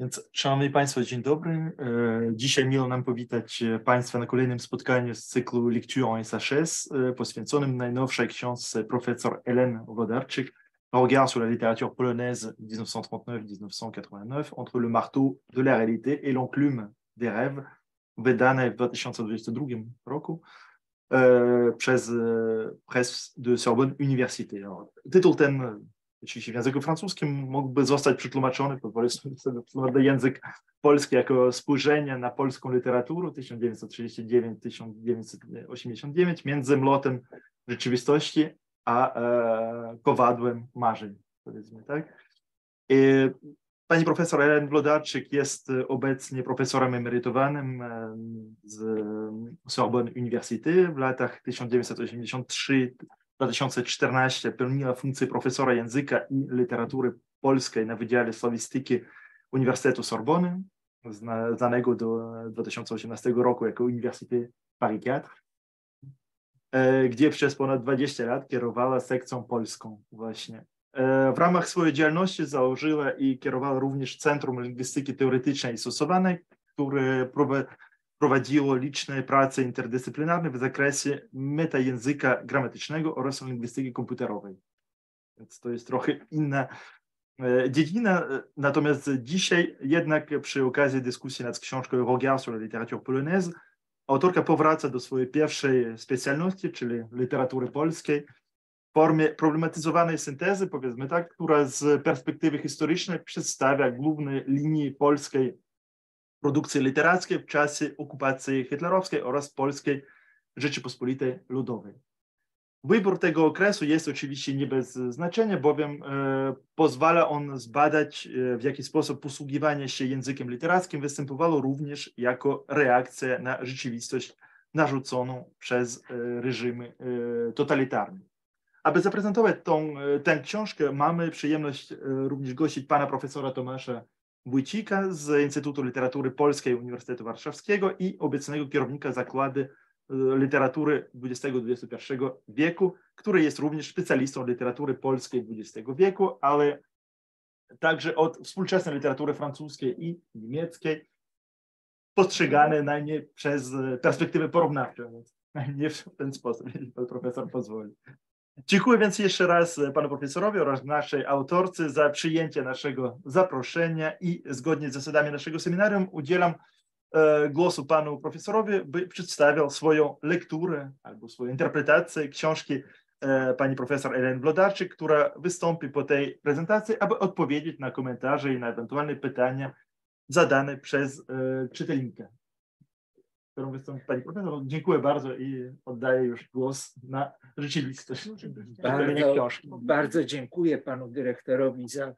Więc, Szanowni Państwo, dzień dobry. E, dzisiaj miło nam powitać Państwa na kolejnym spotkaniu z cyklu Lecture en SHS e, poświęconym najnowszej książce profesor Hélène Wodarczyk Regard sur la littérature polonaise 1939-1989 entre le marteau de la réalité et l'enclume des rêves, wydanej w 2022 roku przez Presse de Sorbonne Université. Tytuł ten oczywiście w języku francuskim mógłby zostać przetłumaczony, pozwolę sobie język polski jako spojrzenie na polską literaturę 1939-1989 między mlotem rzeczywistości a e, kowadłem marzeń, powiedzmy, tak? I pani profesor Ellen Wlodarczyk jest obecnie profesorem emerytowanym e, z Sorbonne University w latach 1983 2014 pełniła funkcję profesora języka i literatury polskiej na Wydziale Slawistyki Uniwersytetu Sorbony, znanego do 2018 roku jako Uniwersytet Paris 4, e, gdzie przez ponad 20 lat kierowała sekcją polską właśnie. E, w ramach swojej działalności założyła i kierowała również Centrum Lingwistyki Teoretycznej i Stosowanej, które prowadziło liczne prace interdyscyplinarne w zakresie metajęzyka gramatycznego oraz lingwistyki komputerowej. Więc to jest trochę inna e, dziedzina. Natomiast dzisiaj jednak przy okazji dyskusji nad książką Regard sur la littérature polonaise autorka powraca do swojej pierwszej specjalności, czyli literatury polskiej, w formie problematyzowanej syntezy, powiedzmy tak, która z perspektywy historycznej przedstawia główne linie polskiej produkcji literackiej w czasie okupacji hitlerowskiej oraz Polskiej Rzeczypospolitej Ludowej. Wybór tego okresu jest oczywiście nie bez znaczenia, bowiem e, pozwala on zbadać, e, w jaki sposób posługiwanie się językiem literackim występowało również jako reakcja na rzeczywistość narzuconą przez e, reżimy e, totalitarne. Aby zaprezentować tą, e, tę książkę, mamy przyjemność e, również gościć pana profesora Tomasza Wójcika z Instytutu Literatury Polskiej Uniwersytetu Warszawskiego i obecnego kierownika Zakłady e, Literatury XX-XXI wieku, który jest również specjalistą literatury polskiej XX wieku, ale także od współczesnej literatury francuskiej i niemieckiej, postrzegany najmniej przez perspektywę porównawczą, więc nie w ten sposób, jeśli pan profesor pozwoli. Dziękuję więc jeszcze raz panu profesorowi oraz naszej autorce za przyjęcie naszego zaproszenia i zgodnie z zasadami naszego seminarium udzielam e, głosu panu profesorowi, by przedstawiał swoją lekturę albo swoją interpretację książki e, pani profesor Ellen Wlodarczyk, która wystąpi po tej prezentacji, aby odpowiedzieć na komentarze i na ewentualne pytania zadane przez e, czytelnika którą wystąpi pani profesor. Dziękuję bardzo i oddaję już głos na rzeczywistość. Bardzo, bardzo dziękuję panu dyrektorowi za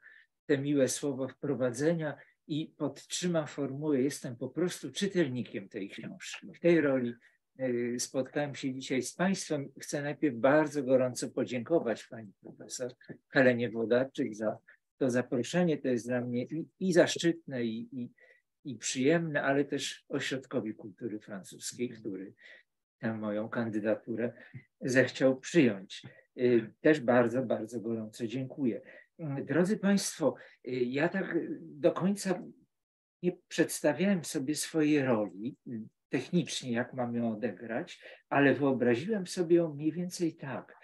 te miłe słowa wprowadzenia i podtrzymam formułę, jestem po prostu czytelnikiem tej książki. W tej roli y, spotkałem się dzisiaj z Państwem. Chcę najpierw bardzo gorąco podziękować Pani Profesor Helenie Wodarczyk za to zaproszenie. To jest dla mnie i, i zaszczytne, i, i, i przyjemne, ale też ośrodkowi kultury francuskiej, który tę moją kandydaturę zechciał przyjąć. Y, też bardzo, bardzo gorąco dziękuję. Drodzy Państwo, y, ja tak do końca nie przedstawiałem sobie swojej roli technicznie, jak mam ją odegrać, ale wyobraziłem sobie ją mniej więcej tak,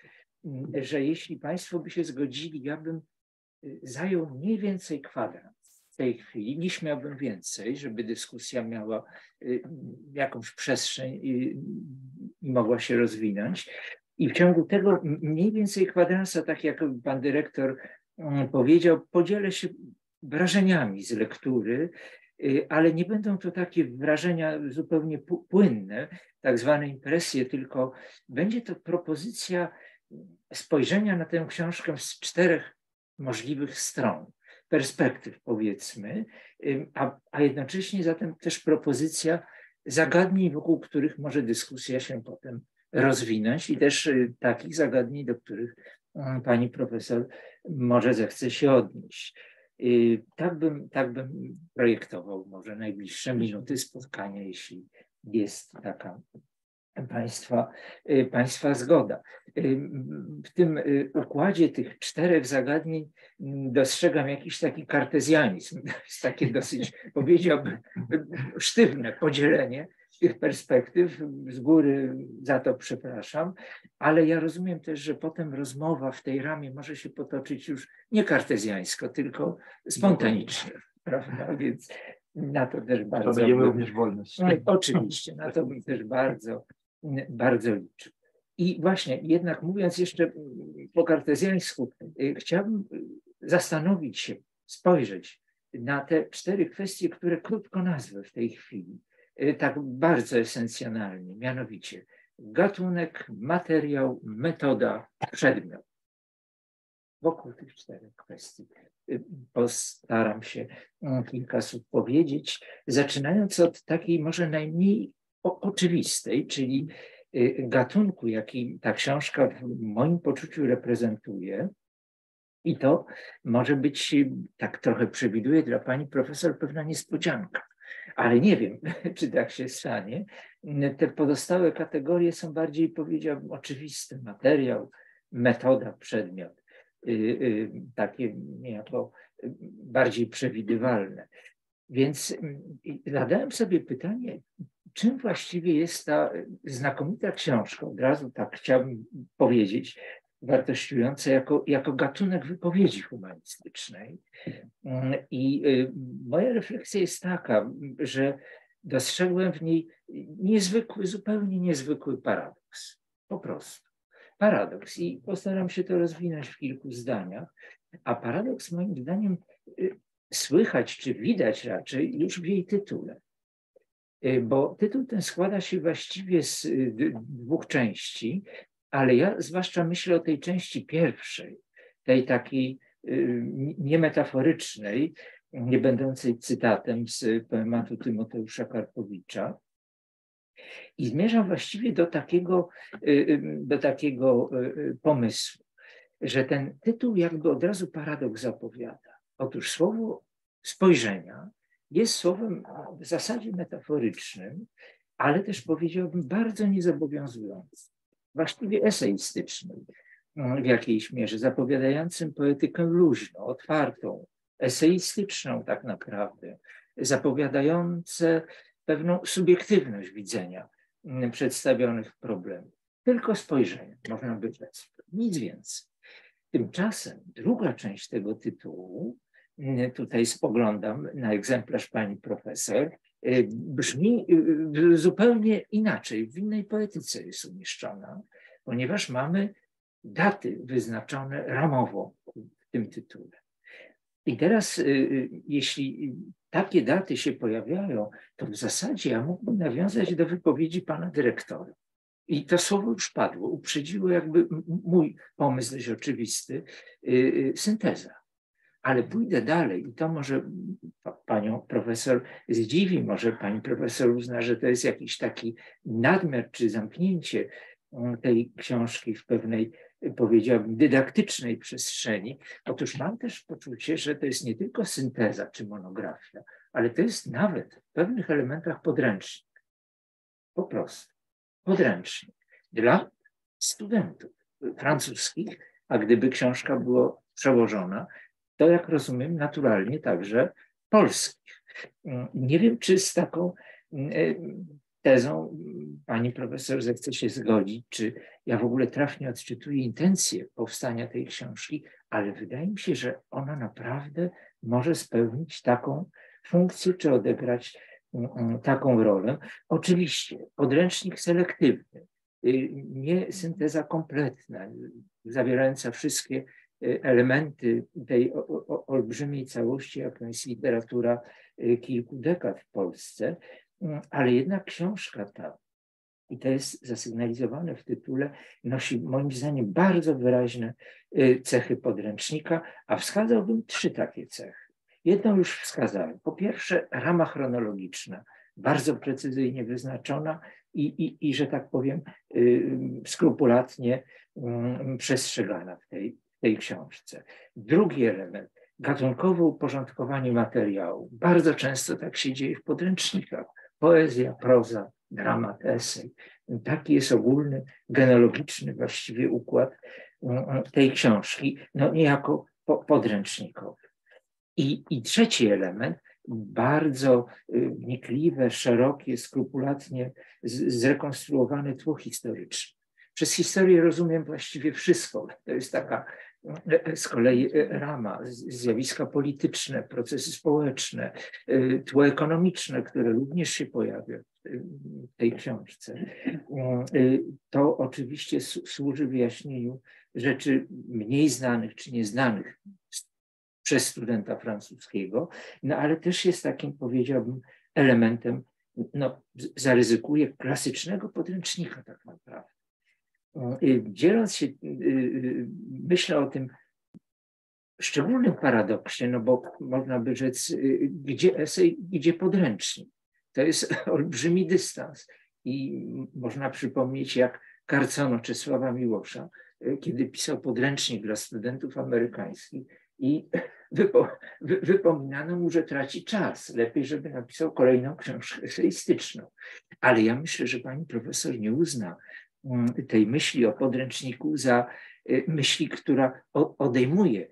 że jeśli Państwo by się zgodzili, ja bym y, zajął mniej więcej kwadrat w tej chwili. Nie śmiałbym więcej, żeby dyskusja miała y, jakąś przestrzeń i, mogła się rozwinąć. I w ciągu tego mniej więcej kwadransa, tak jak pan dyrektor mm, powiedział, podzielę się wrażeniami z lektury, y, ale nie będą to takie wrażenia zupełnie płynne, tak zwane impresje, tylko będzie to propozycja spojrzenia na tę książkę z czterech możliwych stron perspektyw, powiedzmy, a, a jednocześnie zatem też propozycja zagadnień, wokół których może dyskusja się potem rozwinąć i też y, takich zagadnień, do których pani profesor może zechce się odnieść. Y, tak bym, tak bym projektował może najbliższe minuty spotkania, jeśli jest taka Państwa, y, państwa zgoda. Y, w tym y, układzie tych czterech zagadnień mm, dostrzegam jakiś taki kartezjanizm, to jest takie dosyć, powiedziałbym, sztywne podzielenie tych perspektyw. Z góry za to przepraszam, ale ja rozumiem też, że potem rozmowa w tej ramie może się potoczyć już nie kartezjańsko, tylko spontanicznie. Prawda? Więc na to też bardzo. To dajemy również wolność. No, oczywiście, na to też bardzo, bardzo liczył. I właśnie, jednak mówiąc jeszcze po kartezjańsku, y, chciałbym zastanowić się, spojrzeć na te cztery kwestie, które krótko nazwę w tej chwili, y, tak bardzo esencjonalnie, mianowicie gatunek, materiał, metoda, przedmiot. Wokół tych czterech kwestii y, postaram się kilka słów powiedzieć, zaczynając od takiej może najmniej oczywistej, czyli y, gatunku, jaki ta książka w moim poczuciu reprezentuje. I to może być, tak trochę przewiduję dla pani profesor, pewna niespodzianka. Ale nie wiem, czy tak się stanie. Te pozostałe kategorie są bardziej, powiedziałbym, oczywiste. Materiał, metoda, przedmiot. Y, y, takie niejako bardziej przewidywalne. Więc zadałem sobie pytanie, czym właściwie jest ta znakomita książka, od razu tak chciałbym powiedzieć, wartościująca jako, jako gatunek wypowiedzi humanistycznej. I y, moja refleksja jest taka, że dostrzegłem w niej niezwykły, zupełnie niezwykły paradoks. Po prostu. Paradoks. I postaram się to rozwinąć w kilku zdaniach. A paradoks moim zdaniem y, słychać, czy widać raczej już w jej tytule. Y, bo tytuł ten składa się właściwie z y, dwóch części, ale ja zwłaszcza myślę o tej części pierwszej, tej takiej y, niemetaforycznej, nie będącej cytatem z poematu Tymoteusza Karpowicza. I zmierzam właściwie do takiego, do takiego pomysłu, że ten tytuł jakby od razu paradoks zapowiada. Otóż słowo spojrzenia jest słowem w zasadzie metaforycznym, ale też powiedziałbym bardzo niezobowiązującym, właściwie eseistycznym mm, w jakiejś mierze, zapowiadającym poetykę luźną, otwartą, eseistyczną tak naprawdę, zapowiadające pewną subiektywność widzenia mm, przedstawionych problemów. Tylko spojrzenie można by rzec, nic więcej. Tymczasem druga część tego tytułu tutaj spoglądam na egzemplarz pani profesor, y, brzmi y, zupełnie inaczej, w innej poetyce jest umieszczona, ponieważ mamy daty wyznaczone ramowo w tym tytule. I teraz, y, jeśli takie daty się pojawiają, to w zasadzie ja mógłbym nawiązać do wypowiedzi pana dyrektora. I to słowo już padło, uprzedziło jakby mój pomysł dość oczywisty, synteza ale pójdę dalej i to może panią profesor zdziwi, może pani profesor uzna, że to jest jakiś taki nadmiar czy zamknięcie mm, tej książki w pewnej, powiedziałbym, dydaktycznej przestrzeni. Otóż mam też poczucie, że to jest nie tylko synteza czy monografia, ale to jest nawet w pewnych elementach podręcznik. Po prostu. Podręcznik dla studentów francuskich, a gdyby książka była przełożona, to jak rozumiem naturalnie także polskich. Nie wiem, czy z taką mm, e, tezą pani profesor zechce się zgodzić, czy ja w ogóle trafnie odczytuję intencje powstania tej książki, ale wydaje mi się, że ona naprawdę może spełnić taką funkcję, czy odegrać mm, mm, taką rolę. Oczywiście podręcznik selektywny, y, nie synteza kompletna, zawierająca wszystkie elementy tej olbrzymiej całości, jaką jest literatura y, kilku dekad w Polsce, mm, ale jednak książka ta, i to jest zasygnalizowane w tytule, nosi moim zdaniem bardzo wyraźne y, cechy podręcznika, a wskazałbym trzy takie cechy. Jedną już wskazałem. Po pierwsze, rama chronologiczna, bardzo precyzyjnie wyznaczona i, i, i że tak powiem, skrupulatnie mm, przestrzegana w tej, tej książce. Drugi element, gatunkowe uporządkowanie materiału. Bardzo często tak się dzieje w podręcznikach. Poezja, proza, dramat, esej. Taki jest ogólny, genealogiczny właściwie układ tej książki, no niejako podręcznikowy. I, I trzeci element, bardzo y, wnikliwe, szerokie, skrupulatnie zrekonstruowane tło historyczne. Przez historię rozumiem właściwie wszystko. To jest taka z kolei e, rama, zjawiska polityczne, procesy społeczne, e, tło ekonomiczne, które również się pojawia w tej książce. To oczywiście służy wyjaśnieniu rzeczy mniej znanych czy nieznanych przez studenta francuskiego, no ale też jest takim, powiedziałbym, elementem, no, zaryzykuję, klasycznego podręcznika tak naprawdę. Dzieląc się, y, y, myślę o tym szczególnym paradoksie, no bo można by rzec, y, gdzie esej, gdzie podręcznik. To jest olbrzymi dystans. I można przypomnieć, jak karcono Czesława Miłosza, kiedy pisał podręcznik dla studentów amerykańskich i wypo, wy, wypominano mu, że traci czas. Lepiej, żeby napisał kolejną książkę eseistyczną. Ale ja myślę, że pani profesor nie uzna tej myśli o podręczniku za y, myśli, która odejmuje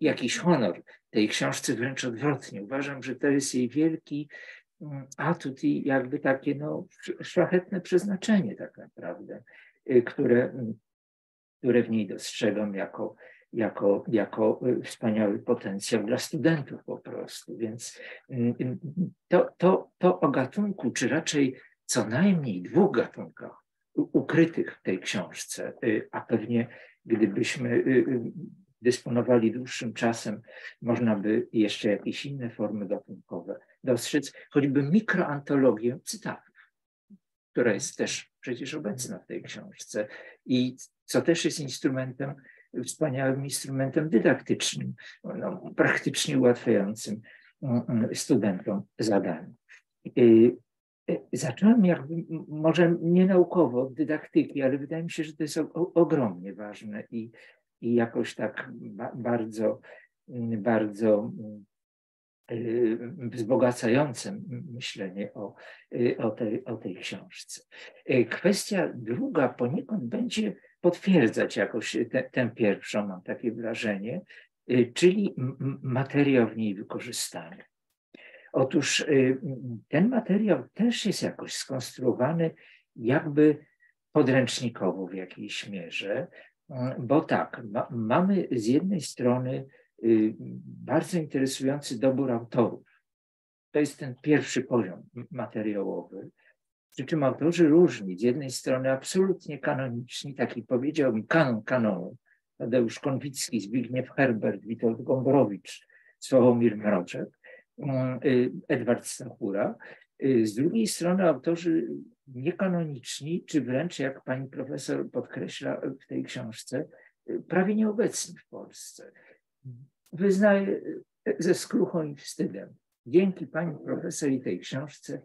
jakiś honor tej książce, wręcz odwrotnie. Uważam, że to jest jej wielki mm, atut i jakby takie no, szlachetne przeznaczenie tak naprawdę, y, które, mm, które w niej dostrzegam jako jako, jako y, wspaniały potencjał dla studentów po prostu. Więc mm, mm, to, to, to o gatunku, czy raczej co najmniej dwóch gatunkach ukrytych w tej książce, y, a pewnie gdybyśmy y, dysponowali dłuższym czasem, można by jeszcze jakieś inne formy gatunkowe dostrzec, choćby mikroantologię cytatów, która jest też przecież obecna w tej książce i co też jest instrumentem wspaniałym instrumentem dydaktycznym, no, praktycznie ułatwiającym mm, mm, studentom zadanie. Y, y, zacząłem jakby, może nie naukowo od dydaktyki, ale wydaje mi się, że to jest ogromnie ważne i, i jakoś tak bardzo, mm, bardzo y, wzbogacające myślenie o, o, tej, o tej książce. Kwestia druga poniekąd będzie potwierdzać jakoś tę pierwszą, mam takie wrażenie, y, czyli materiał w niej wykorzystany. Otóż y, ten materiał też jest jakoś skonstruowany jakby podręcznikowo w jakiejś mierze, y, bo tak, ma, mamy z jednej strony bardzo interesujący dobór autorów. To jest ten pierwszy poziom materiałowy. Przy czym autorzy różni, z jednej strony absolutnie kanoniczni, taki powiedział mi kanon kanonu, Tadeusz Konwicki, Zbigniew Herbert, Witold Gombrowicz, Sławomir Mroczek, y, Edward Stachura. Y, z drugiej strony autorzy niekanoniczni, czy wręcz, jak pani profesor podkreśla w tej książce, y, prawie nieobecni w Polsce. Wyznaję ze skruchą i wstydem. Dzięki pani profesor i tej książce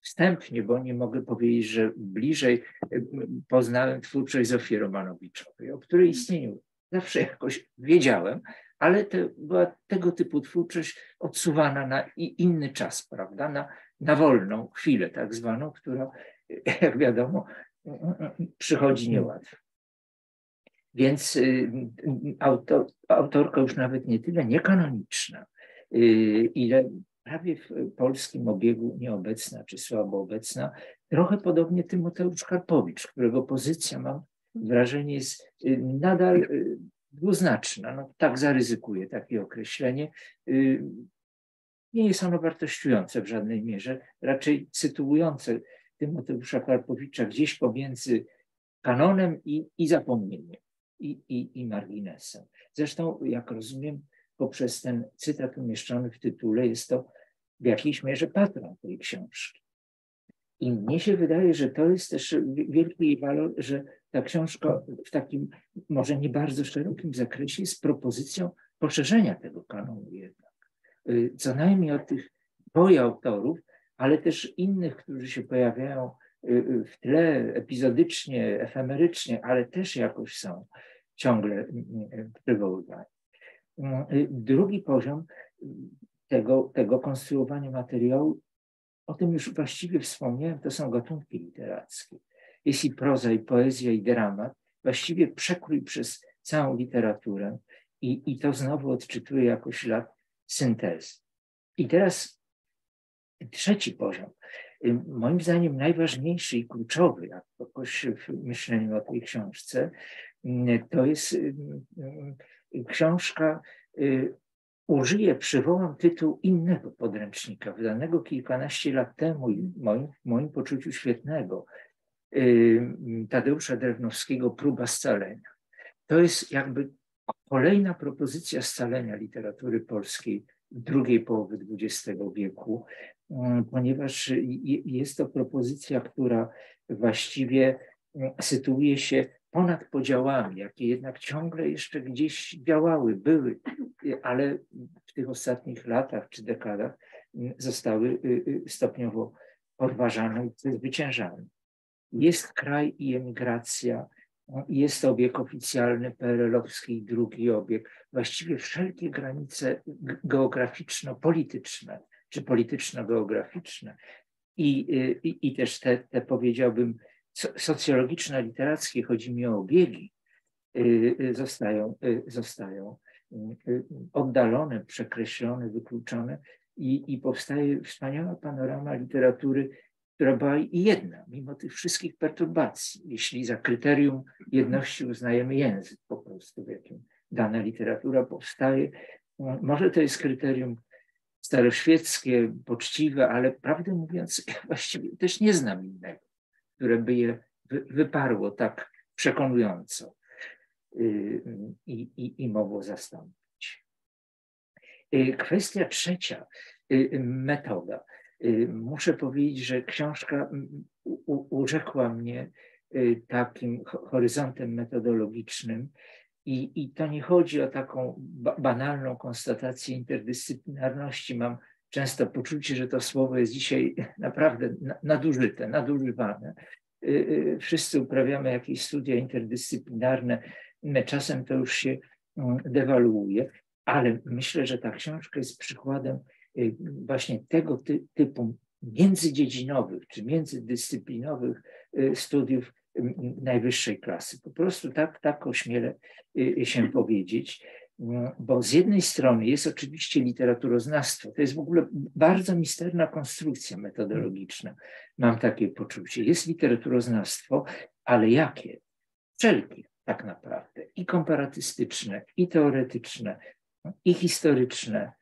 wstępnie, bo nie mogę powiedzieć, że bliżej y, poznałem twórczość Zofii Romanowiczowej, o której istnieniu zawsze jakoś wiedziałem, ale to była tego typu twórczość odsuwana na inny czas, prawda, na, na wolną chwilę tak zwaną, która, jak wiadomo, przychodzi niełatwo. Więc y, autor, autorka już nawet nie tyle niekanoniczna, y, ile prawie w polskim obiegu nieobecna czy słabo obecna. Trochę podobnie Tymoteusz Karpowicz, którego pozycja, mam wrażenie, jest y, nadal dwuznaczna. No, tak zaryzykuję takie określenie. Y, nie jest ono wartościujące w żadnej mierze, raczej sytuujące Tymoteusza Karpowicza gdzieś pomiędzy kanonem i, i zapomnieniem, i, i, i marginesem. Zresztą, jak rozumiem, poprzez ten cytat umieszczony w tytule jest to w jakiejś mierze patron tej książki. I mnie się wydaje, że to jest też wielki walor, że ta książka w takim może nie bardzo szerokim zakresie jest propozycją poszerzenia tego kanonu jednak. Y, co najmniej od tych dwoje autorów, ale też innych, którzy się pojawiają y, y, w tle epizodycznie, efemerycznie, ale też jakoś są ciągle przywoływani. Drugi poziom tego, tego konstruowania materiału o tym już właściwie wspomniałem, to są gatunki literackie. Jest i proza, i poezja, i dramat. Właściwie przekrój przez całą literaturę i, i to znowu odczytuje jako ślad syntezy. I teraz trzeci poziom. Moim zdaniem najważniejszy i kluczowy jakoś w myśleniu o tej książce to jest książka, y, użyję, przywołam tytuł innego podręcznika, wydanego kilkanaście lat temu i moim, w moim poczuciu świetnego, Tadeusza Drewnowskiego Próba scalenia. To jest jakby kolejna propozycja scalenia literatury polskiej drugiej połowie XX wieku, mm, ponieważ jest to propozycja, która właściwie mm, sytuuje się ponad podziałami, jakie jednak ciągle jeszcze gdzieś działały, były, ale w tych ostatnich latach czy dekadach zostały y, y, stopniowo podważane i zwyciężane. Jest kraj i emigracja, jest obieg oficjalny PRL-owski i drugi obieg. Właściwie wszelkie granice geograficzno-polityczne czy polityczno-geograficzne i, y, i, i też te, te powiedziałbym socjologiczno-literackie, chodzi mi o obiegi, y, y, zostają, zostają oddalone, przekreślone, wykluczone i, i powstaje wspaniała panorama literatury która była jedna, mimo tych wszystkich perturbacji. Jeśli za kryterium jedności uznajemy język po prostu, w jakim dana literatura powstaje, może to jest kryterium staroświeckie, poczciwe, ale prawdę mówiąc, ja właściwie też nie znam innego, które by je wyparło tak przekonująco y, i, i, i mogło zastąpić. Y, kwestia trzecia, y, metoda. Y, muszę powiedzieć, że książka urzekła mnie y, takim horyzontem metodologicznym. I, I to nie chodzi o taką banalną konstatację interdyscyplinarności. Mam często poczucie, że to słowo jest dzisiaj naprawdę nadużyte, nadużywane. Y, wszyscy uprawiamy jakieś studia interdyscyplinarne, czasem to już się mm, dewaluuje, ale myślę, że ta książka jest przykładem właśnie tego ty, typu międzydziedzinowych czy międzydyscyplinowych y, studiów najwyższej klasy. Po prostu tak, tak ośmielę y, się powiedzieć, bo z jednej strony jest oczywiście literaturoznawstwo, to jest w ogóle bardzo misterna konstrukcja metodologiczna, mam takie poczucie. Jest literaturoznawstwo, ale jakie? Wszelkie tak naprawdę, i komparatystyczne, i teoretyczne, i historyczne,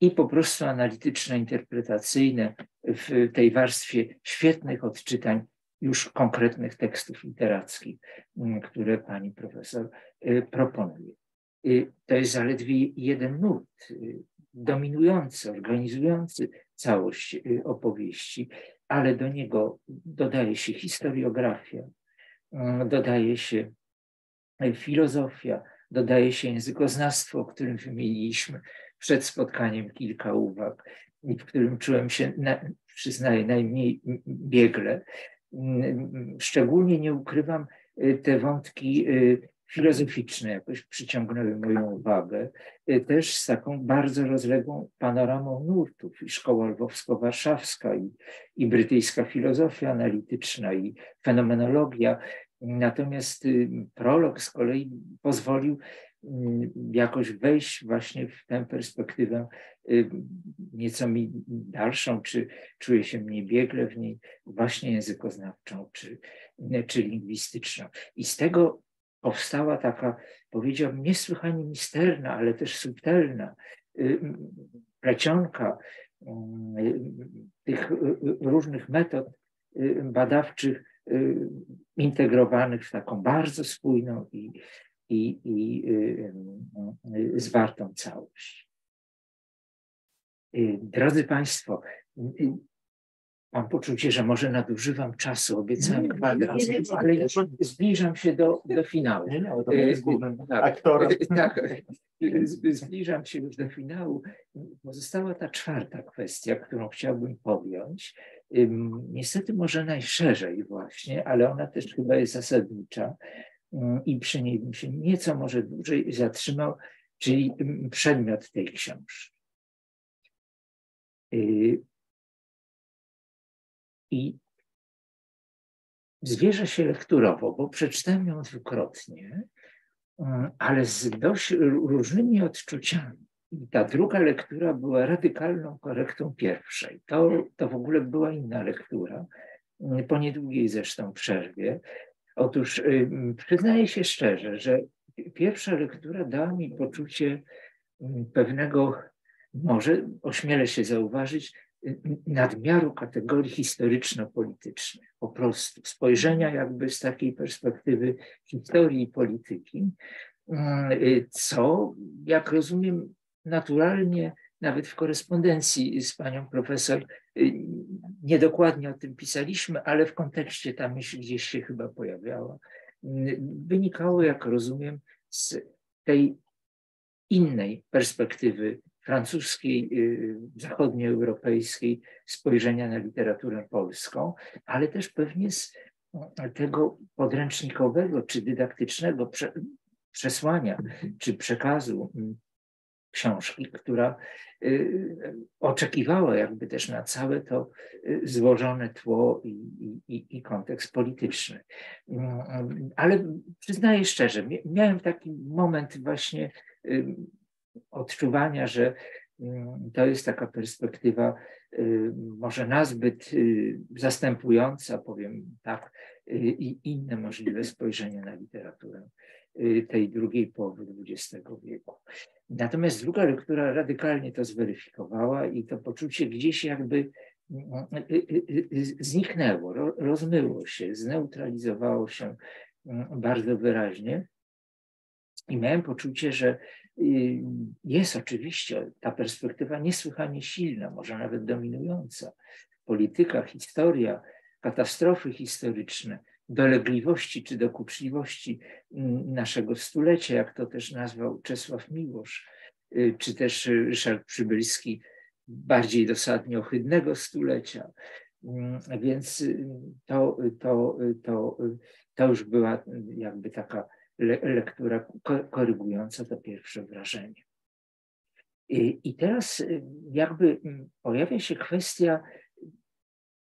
i po prostu analityczno-interpretacyjne w tej warstwie świetnych odczytań już konkretnych tekstów literackich, mm, które pani profesor y, proponuje. Y, to jest zaledwie jeden nurt, y, dominujący, organizujący całość opowieści, ale do niego dodaje się historiografia, mm, dodaje się filozofia, dodaje się językoznawstwo, o którym wymieniliśmy, przed spotkaniem kilka uwag, w którym czułem się, na, przyznaję, najmniej biegle. Szczególnie nie ukrywam, y, te wątki y, filozoficzne jakoś przyciągnęły moją uwagę, y, też z taką bardzo rozległą panoramą nurtów, i szkoła lwowsko-warszawska, i, i brytyjska filozofia analityczna, i fenomenologia. Natomiast prolog z kolei pozwolił jakoś wejść właśnie w tę perspektywę y, nieco mi dalszą, czy czuję się mniej biegle w niej, właśnie językoznawczą, czy, czy lingwistyczną. I z tego powstała taka, powiedziałbym, niesłychanie misterna, ale też subtelna y, plecionka tych różnych metod y, badawczych integrowanych w taką bardzo spójną i, i, i y, y, y, zwartą całość. Drodzy Państwo, mam poczucie, że może nadużywam czasu, obiecałem ale już zbliżam się do, do finału. Nie, nie, to jest głównym tak, aktorem. Tak, zbliżam się już do finału. Pozostała ta czwarta kwestia, którą chciałbym podjąć. Niestety może najszerzej właśnie, ale ona też chyba jest zasadnicza. Mm, i przy niej bym się nieco może dłużej zatrzymał, czyli mm, przedmiot tej książki. Y, I zwierzę się lekturowo, bo przeczytałem ją dwukrotnie, mm, ale z dość różnymi odczuciami. Ta druga lektura była radykalną korektą pierwszej. To, to w ogóle była inna lektura, po niedługiej zresztą przerwie. Otóż przyznaję się szczerze, że pierwsza lektura dała mi poczucie pewnego, może ośmielę się zauważyć, nadmiaru kategorii historyczno-politycznych, po prostu spojrzenia jakby z takiej perspektywy historii i polityki, co, jak rozumiem, naturalnie nawet w korespondencji z panią profesor niedokładnie o tym pisaliśmy, ale w kontekście ta myśl gdzieś się chyba pojawiała. Wynikało, jak rozumiem, z tej innej perspektywy francuskiej, y, zachodnioeuropejskiej spojrzenia na literaturę polską, ale też pewnie z tego podręcznikowego czy dydaktycznego przesłania czy przekazu mm, książki, która y, oczekiwała jakby też na całe to y, złożone tło i, i, i kontekst polityczny. Mm, ale przyznaję szczerze, miałem taki moment właśnie odczuwania, że mm, to jest taka perspektywa y, może nazbyt y, zastępująca, powiem tak, y, i inne możliwe spojrzenie na literaturę tej drugiej połowy XX wieku. Natomiast druga lektura radykalnie to zweryfikowała i to poczucie gdzieś jakby zniknęło, rozmyło się, zneutralizowało się bardzo wyraźnie. I miałem poczucie, że y, jest oczywiście ta perspektywa niesłychanie silna, może nawet dominująca. Polityka, historia, katastrofy historyczne, dolegliwości czy dokuczliwości mm, naszego stulecia, jak to też nazwał Czesław Miłosz, y, czy też Ryszard Przybylski, bardziej dosadnie ohydnego stulecia. Mm, więc y, to, to, to, to już była jakby taka le, lektura korygująca to pierwsze wrażenie. I, teraz y, jakby mm, pojawia się kwestia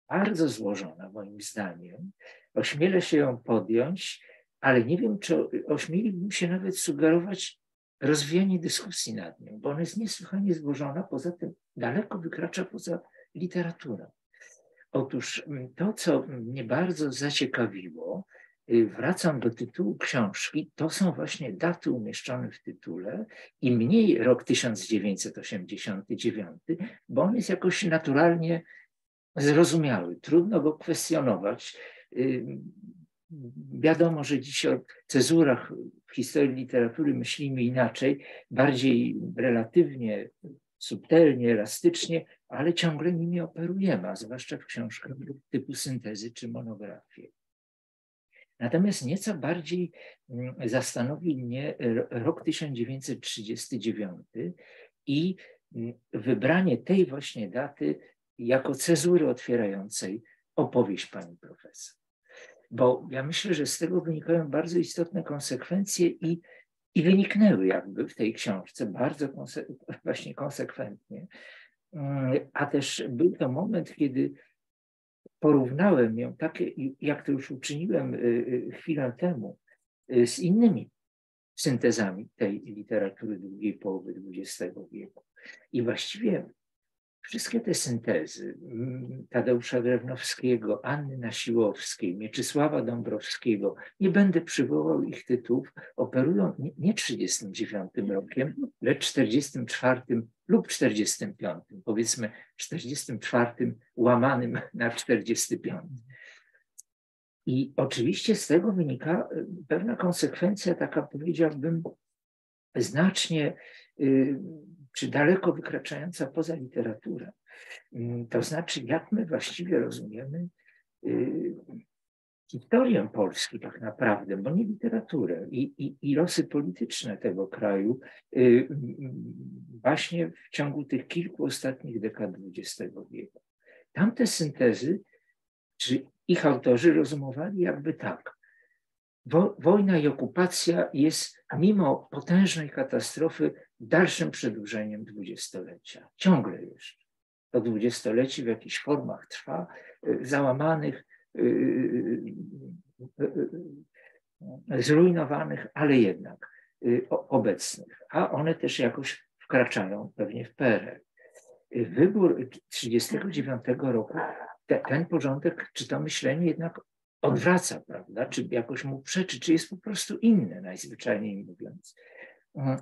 bardzo złożona moim zdaniem. Ośmielę się ją podjąć, ale nie wiem, czy ośmieliłbym się nawet sugerować rozwijanie dyskusji nad nią, bo ona jest niesłychanie złożona, poza tym daleko wykracza poza literaturę. Otóż mm, to, co mnie bardzo zaciekawiło, Y, wracam do tytułu książki, to są właśnie daty umieszczone w tytule i mniej rok 1989, bo on jest jakoś naturalnie zrozumiały. Trudno go kwestionować. Wiadomo, że dziś o cezurach w historii literatury myślimy inaczej, bardziej relatywnie, subtelnie, elastycznie, ale ciągle nimi operujemy, a zwłaszcza w książkach typu syntezy czy monografii. Natomiast nieco bardziej mm, zastanowił mnie rok 1939 i mm, wybranie tej właśnie daty jako cezury otwierającej opowieść pani profesor. Bo ja myślę, że z tego wynikają bardzo istotne konsekwencje i, i wyniknęły jakby w tej książce bardzo konse właśnie konsekwentnie. Mm, a też był to moment, kiedy porównałem ją, tak jak to już uczyniłem y, y, chwilę temu, y, z innymi syntezami tej literatury drugiej połowy XX wieku. I właściwie wszystkie te syntezy mm, Tadeusza Drewnowskiego, Anny Nasiłowskiej, Mieczysława Dąbrowskiego, nie będę przywołał ich tytułów, operują nie 39 rokiem, lecz 44 lub 45, powiedzmy 44 łamanym na 45. I oczywiście z tego wynika y, pewna konsekwencja, taka powiedziałbym, znacznie y, czy daleko wykraczająca poza literaturę. Mm, to znaczy, jak my właściwie rozumiemy y, historię Polski tak naprawdę, bo nie literaturę i, i, i losy polityczne tego kraju y, właśnie w ciągu tych kilku ostatnich dekad XX wieku. Tamte syntezy, czy ich autorzy rozumowali jakby tak. Wo, wojna i okupacja jest mimo potężnej katastrofy dalszym przedłużeniem dwudziestolecia. Ciągle jeszcze. to dwudziestolecie w jakichś formach trwa, załamanych, zrujnowanych, ale jednak obecnych, a one też jakoś wkraczają pewnie w PRL. Wybór 1939 roku, te, ten porządek, czy to myślenie jednak odwraca, prawda? Czy jakoś mu przeczy, czy jest po prostu inny, najzwyczajniej mówiąc.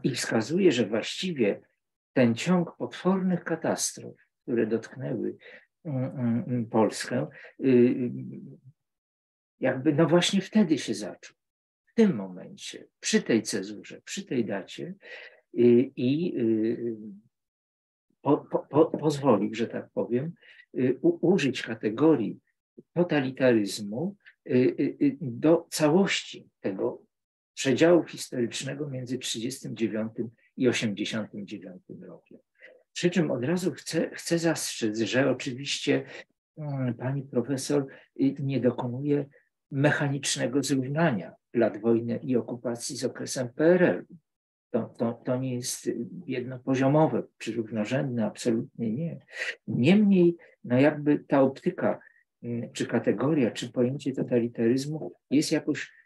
I wskazuje, że właściwie ten ciąg potwornych katastrof, które dotknęły mm, mm, Polskę, y, jakby no właśnie wtedy się zaczął. W tym momencie, przy tej cezurze, przy tej dacie y, i y, po, po, pozwolił, że tak powiem, użyć kategorii totalitaryzmu do całości tego przedziału historycznego między 1939 i 1989 rokiem. Przy czym od razu chcę, chcę zastrzec, że oczywiście mm, pani profesor y, nie dokonuje mechanicznego zrównania lat wojny i okupacji z okresem PRL. To, to, to nie jest jednopoziomowe czy równorzędne, absolutnie nie. Niemniej, no jakby ta optyka, mm, czy kategoria, czy pojęcie totalitaryzmu jest jakoś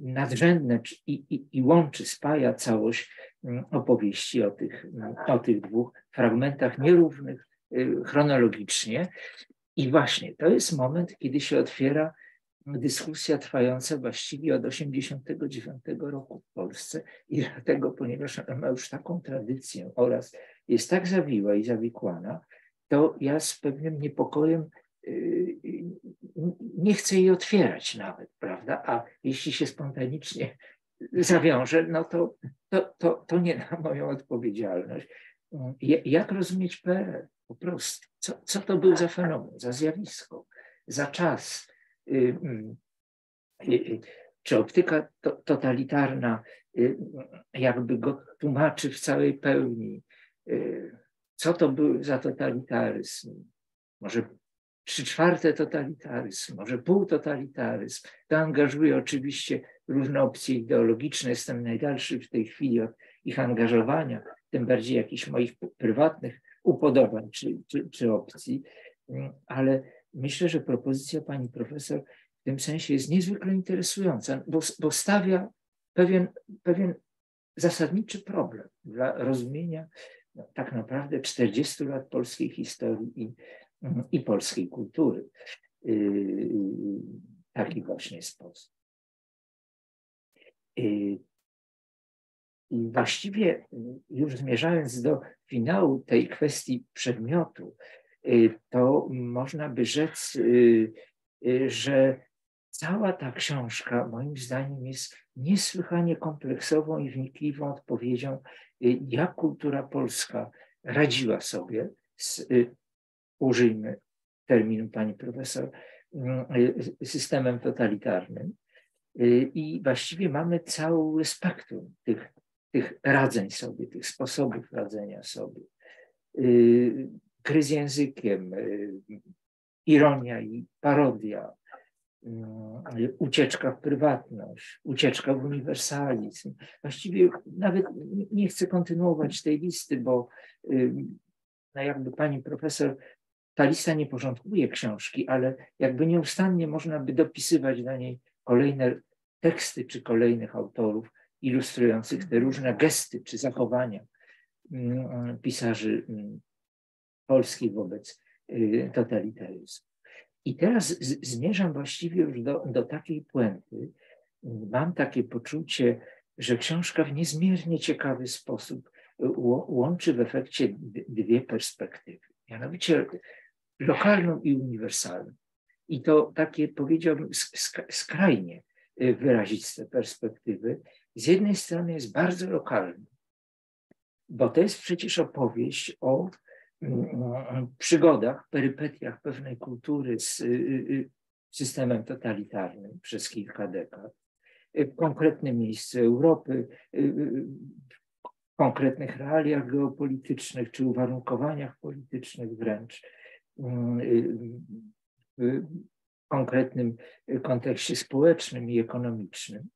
nadrzędne i, i, i łączy, spaja całość mm, opowieści o tych, o tych dwóch fragmentach nierównych y, chronologicznie. I właśnie to jest moment, kiedy się otwiera dyskusja trwająca właściwie od 1989 roku w Polsce i dlatego, ponieważ ona ma już taką tradycję oraz jest tak zawiła i zawikłana, to ja z pewnym niepokojem nie chcę jej otwierać nawet, prawda? A jeśli się spontanicznie zawiąże, no to, to, to, to nie na moją odpowiedzialność. Jak rozumieć PRL? Po prostu. Co, co to był za fenomen, za zjawisko, za czas? Y, y, y, czy optyka totalitarna jakby go tłumaczy w całej pełni? Co to był za totalitaryzm? Może trzy czwarte totalitaryzm, może półtotalitaryzm. To angażuje oczywiście różne opcje ideologiczne. Jestem najdalszy w tej chwili od ich angażowania, tym bardziej jakichś moich prywatnych upodobań czy, czy, czy opcji. Ale myślę, że propozycja pani profesor w tym sensie jest niezwykle interesująca, bo, bo stawia pewien, pewien zasadniczy problem dla rozumienia no, tak naprawdę 40 lat polskiej historii i. i polskiej kultury y, y, w taki właśnie sposób. Y, I właściwie już zmierzając do finału tej kwestii przedmiotu, to można by rzec, że cała ta książka moim zdaniem jest niesłychanie kompleksową i wnikliwą odpowiedzią, jak kultura polska radziła sobie z użyjmy terminu pani profesor, mm, systemem totalitarnym. Y, I właściwie mamy całe spektrum tych, tych radzeń sobie, tych sposobów radzenia sobie. Y, gry z językiem, y, ironia i parodia, ucieczka w prywatność, ucieczka w uniwersalizm. Właściwie nawet nie chcę kontynuować tej listy, bo no jakby pani profesor ta lista nie porządkuje książki, ale jakby nieustannie można by dopisywać do niej kolejne teksty czy kolejnych autorów ilustrujących te różne gesty czy zachowania mm, pisarzy mm, polskich wobec y, totalitaryzmu. I teraz zmierzam właściwie już do, do takiej puenty. Mam takie poczucie, że książka w niezmiernie ciekawy sposób y, łączy w efekcie dwie perspektywy. Mianowicie lokalną i uniwersalną. I to takie, powiedziałbym, skrajnie y, wyrazić z tej perspektywy. Z jednej strony jest bardzo lokalny, bo to jest przecież opowieść o mm, przygodach, perypetiach pewnej kultury z y, y, systemem totalitarnym przez kilka dekad. W konkretnym miejscu Europy, w konkretnych realiach geopolitycznych czy uwarunkowaniach politycznych wręcz w konkretnym kontekście społecznym i ekonomicznym.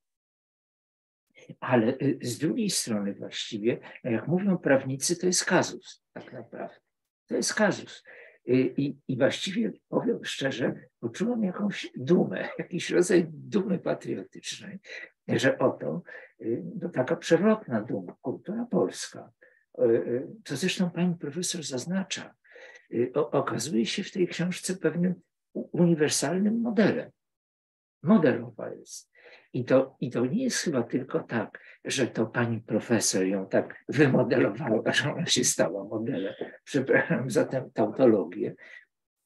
Ale z drugiej strony właściwie, no jak mówią prawnicy, to jest kazus tak naprawdę. To jest kazus. I, I właściwie powiem szczerze, poczułam jakąś dumę, jakiś rodzaj dumy patriotycznej, że oto to taka przewrotna duma, kultura polska, co zresztą pani profesor zaznacza, okazuje się w tej książce pewnym uniwersalnym modelem. Modelowa jest. I to, I to nie jest chyba tylko tak, że to pani profesor ją tak wymodelowała, że ona się stała modelem. Przepraszam za tę tautologię.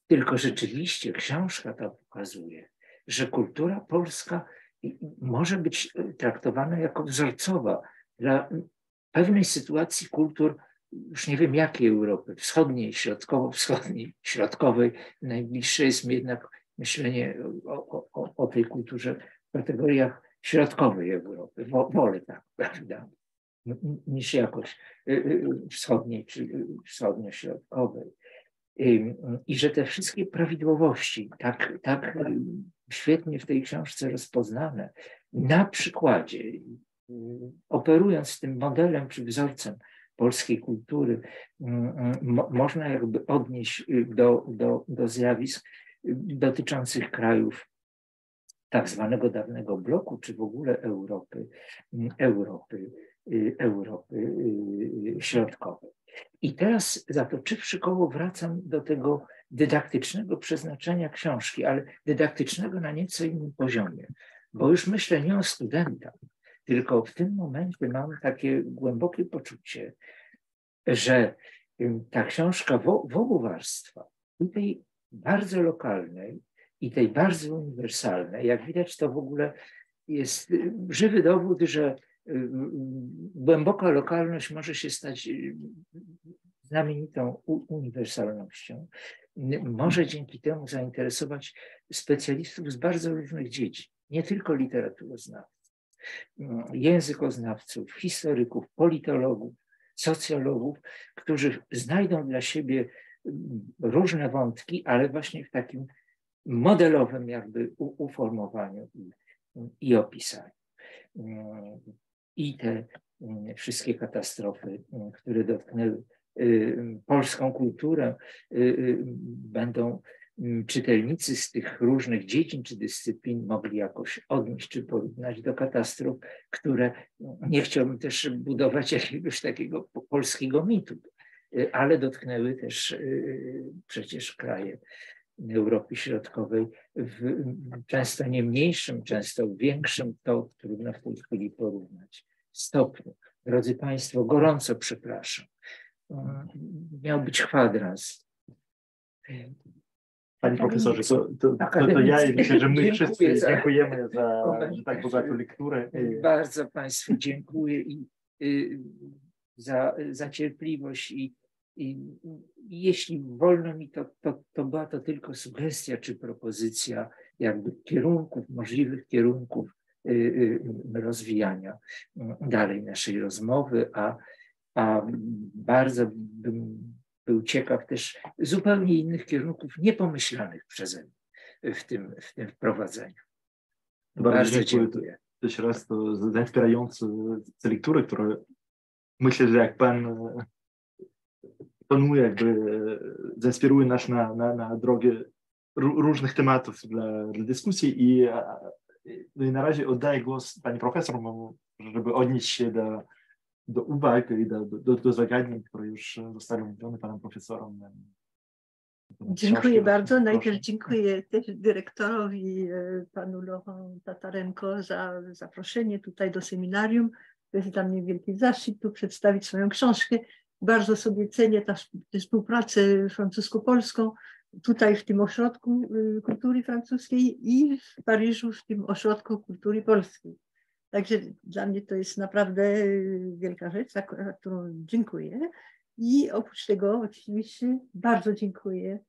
Tylko rzeczywiście książka ta pokazuje, że kultura polska może być traktowana jako wzorcowa dla pewnej sytuacji kultur, już nie wiem jakiej Europy, wschodniej, środkowo-wschodniej, środkowej. Najbliższe jest mi jednak myślenie o, o, o tej kulturze w kategoriach środkowej Europy. Wolę tak, prawda? Niż jakoś y, y, wschodniej czy wschodnio-środkowej. I że te wszystkie prawidłowości, tak, tak świetnie w tej książce rozpoznane, na przykładzie, operując tym modelem czy wzorcem polskiej kultury, mo, można jakby odnieść do, do, do zjawisk dotyczących krajów tak zwanego dawnego bloku, czy w ogóle Europy, Europy, Europy Środkowej. I teraz zatoczywszy koło wracam do tego dydaktycznego przeznaczenia książki, ale dydaktycznego na nieco innym poziomie, bo już myślę nie o studentach, tylko w tym momencie mam takie głębokie poczucie, że ta książka w, w obu warstwach, tutaj bardzo lokalnej i tej bardzo uniwersalnej, jak widać, to w ogóle jest żywy dowód, że głęboka lokalność może się stać znamienitą uniwersalnością. Może dzięki temu zainteresować specjalistów z bardzo różnych dziedzin, nie tylko literaturoznawców, językoznawców, historyków, politologów, socjologów, którzy znajdą dla siebie różne wątki, ale właśnie w takim modelowym jakby uformowaniu i, i opisaniu. I te wszystkie katastrofy, które dotknęły y, polską kulturę, y, y, będą czytelnicy z tych różnych dziedzin czy dyscyplin mogli jakoś odnieść czy porównać do katastrof, które nie chciałbym też budować jakiegoś takiego polskiego mitu, ale dotknęły też przecież kraje Europy Środkowej w często nie mniejszym, często większym, to trudno w tej chwili porównać, stopniu. Drodzy Państwo, gorąco przepraszam. Miał być kwadrans. Panie profesorze, to, to, to, to ja myślę, że my wszyscy dziękujemy za, za tak bogatą lekturę. Bardzo Państwu dziękuję i, i za, za cierpliwość i i jeśli wolno mi, to, to, to była to tylko sugestia czy propozycja jakby kierunków, możliwych kierunków y, y, rozwijania dalej naszej rozmowy, a, a bardzo bym był ciekaw też zupełnie innych kierunków niepomyślanych przeze mnie w tym, w tym wprowadzeniu. Bardzo, bardzo dziękuję. dziękuję. Jeszcze raz to za inspirujące lektury, które myślę, że jak Pan planuje, jakby e, zainspiruje nas na, na, na drogę różnych tematów dla, dla dyskusji i, no i na razie oddaję głos pani profesor, żeby odnieść się do, do uwag i do, do, do zagadnień, które już zostały omówione panem profesorem. Dziękuję bardzo. Najpierw dziękuję też dyrektorowi, e, panu Lochon Tatarenko za zaproszenie tutaj do seminarium. To jest dla mnie wielki zaszczyt tu przedstawić swoją książkę bardzo sobie cenię tę współpracę francusko-polską tutaj w tym ośrodku y, kultury francuskiej i w Paryżu w tym ośrodku kultury polskiej. Także dla mnie to jest naprawdę wielka rzecz, za, którą dziękuję. I oprócz tego oczywiście bardzo dziękuję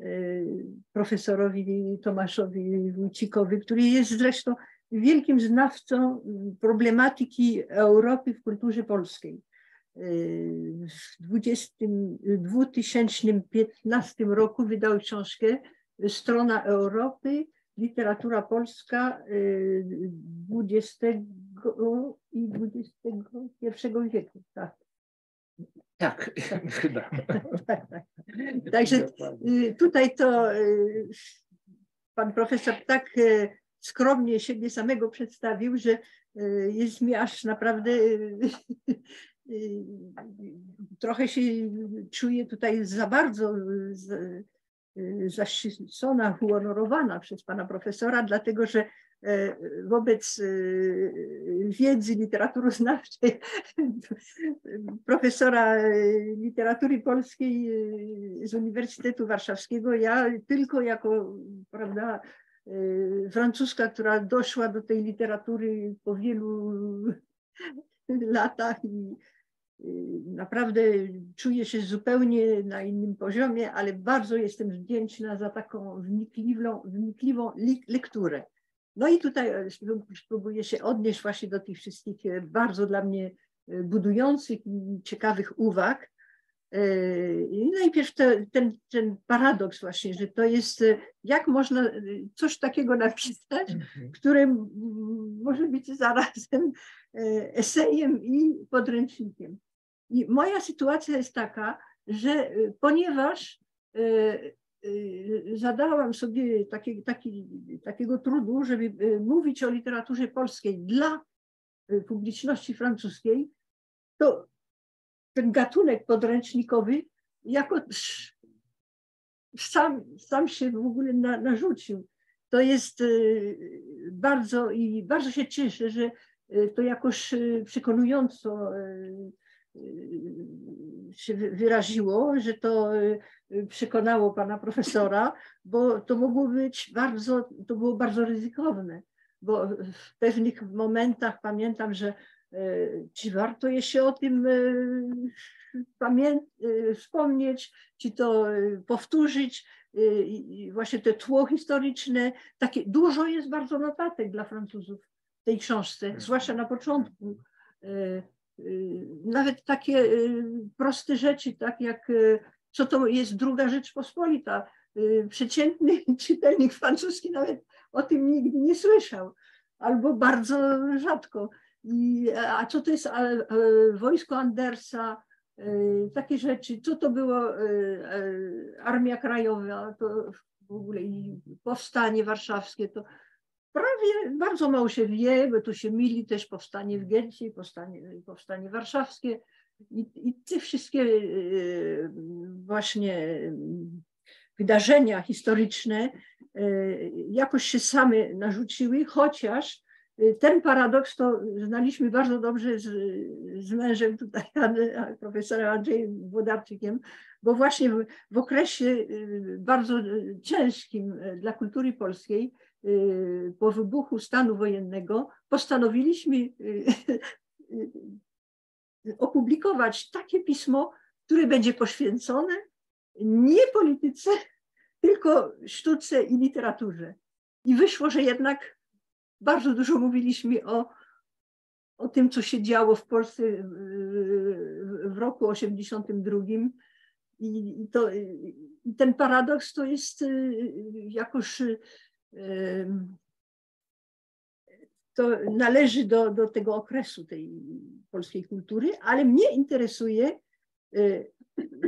y, profesorowi Tomaszowi Wójcikowi, który jest zresztą wielkim znawcą problematyki Europy w kulturze polskiej w 20, 2015 roku wydał książkę Strona Europy, literatura polska XX y, i XXI wieku. Tak. Tak, chyba. tak, tak. Także y, tutaj to y, pan profesor tak skromnie siebie samego przedstawił, że jest mi aż naprawdę trochę się czuję tutaj za bardzo zaszczycona, uhonorowana przez pana profesora, dlatego że E, wobec e, wiedzy literaturoznawczej profesora literatury polskiej z Uniwersytetu Warszawskiego. Ja tylko jako prawda, francuska, która doszła do tej literatury po wielu latach i naprawdę czuję się zupełnie na innym poziomie, ale bardzo jestem wdzięczna za taką wnikliwą, wnikliwą lekturę. No i tutaj e, spróbuję się odnieść właśnie do tych wszystkich e, bardzo dla mnie e, budujących i ciekawych uwag. I najpierw te, ten, ten paradoks właśnie, że to jest, jak można coś takiego napisać, mhm. które może być zarazem esejem i podręcznikiem. I moja sytuacja jest taka, że ponieważ Y, zadałam sobie taki, taki, takiego trudu, żeby y, mówić o literaturze polskiej dla y, publiczności francuskiej, to ten gatunek podręcznikowy jako sam, sam się w ogóle na, narzucił. To jest bardzo i bardzo się cieszę, że to jakoś przekonująco się wyraziło, że to przekonało pana profesora, bo to mogło być bardzo, to było bardzo ryzykowne, bo w pewnych momentach pamiętam, że e, czy warto je się o tym e, pamię- wspomnieć, czy to powtórzyć, i właśnie te tło historyczne, takie, dużo jest bardzo notatek dla Francuzów w tej książce, zwłaszcza na początku. Nawet takie proste rzeczy, tak jak co to jest druga Rzeczpospolita. Y, przeciętny czytelnik francuski nawet o tym nigdy nie słyszał, albo bardzo rzadko. I, a co to jest a, a, wojsko Andersa, y, takie rzeczy, co to było y, Armia Krajowa, to w ogóle i powstanie warszawskie, to prawie bardzo mało się wie, bo tu się mili też powstanie w Gencie, powstanie, powstanie warszawskie. I, I te wszystkie y, właśnie wydarzenia historyczne y, jakoś się same narzuciły, chociaż y, ten paradoks to znaliśmy bardzo dobrze z, z mężem tutaj, profesorem Andrzejem Włodarczykiem, bo właśnie w, w okresie bardzo ciężkim dla kultury polskiej, po wybuchu stanu wojennego, postanowiliśmy opublikować takie pismo, które będzie poświęcone nie polityce, tylko sztuce i literaturze. I wyszło, że jednak bardzo dużo mówiliśmy o, o tym, co się działo w Polsce w roku 82. I, to, i ten paradoks to jest y, jakoś y, to należy do, do tego okresu tej polskiej kultury, ale mnie interesuje y,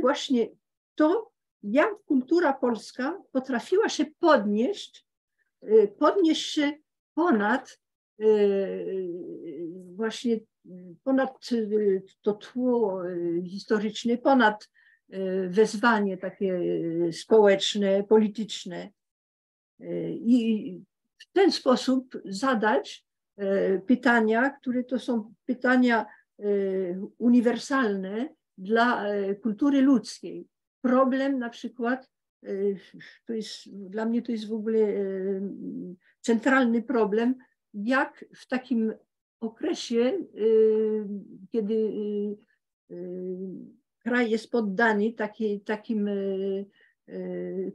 właśnie to, jak kultura polska potrafiła się podnieść, y, podnieść się ponad y, właśnie ponad to tło historyczne, ponad wezwanie takie społeczne, polityczne. I w ten sposób zadać E, pytania, które to są pytania e, uniwersalne dla e, kultury ludzkiej. Problem na przykład, to jest, dla mnie to jest w ogóle centralny problem, jak w takim okresie, kiedy kraj jest poddany taki, takim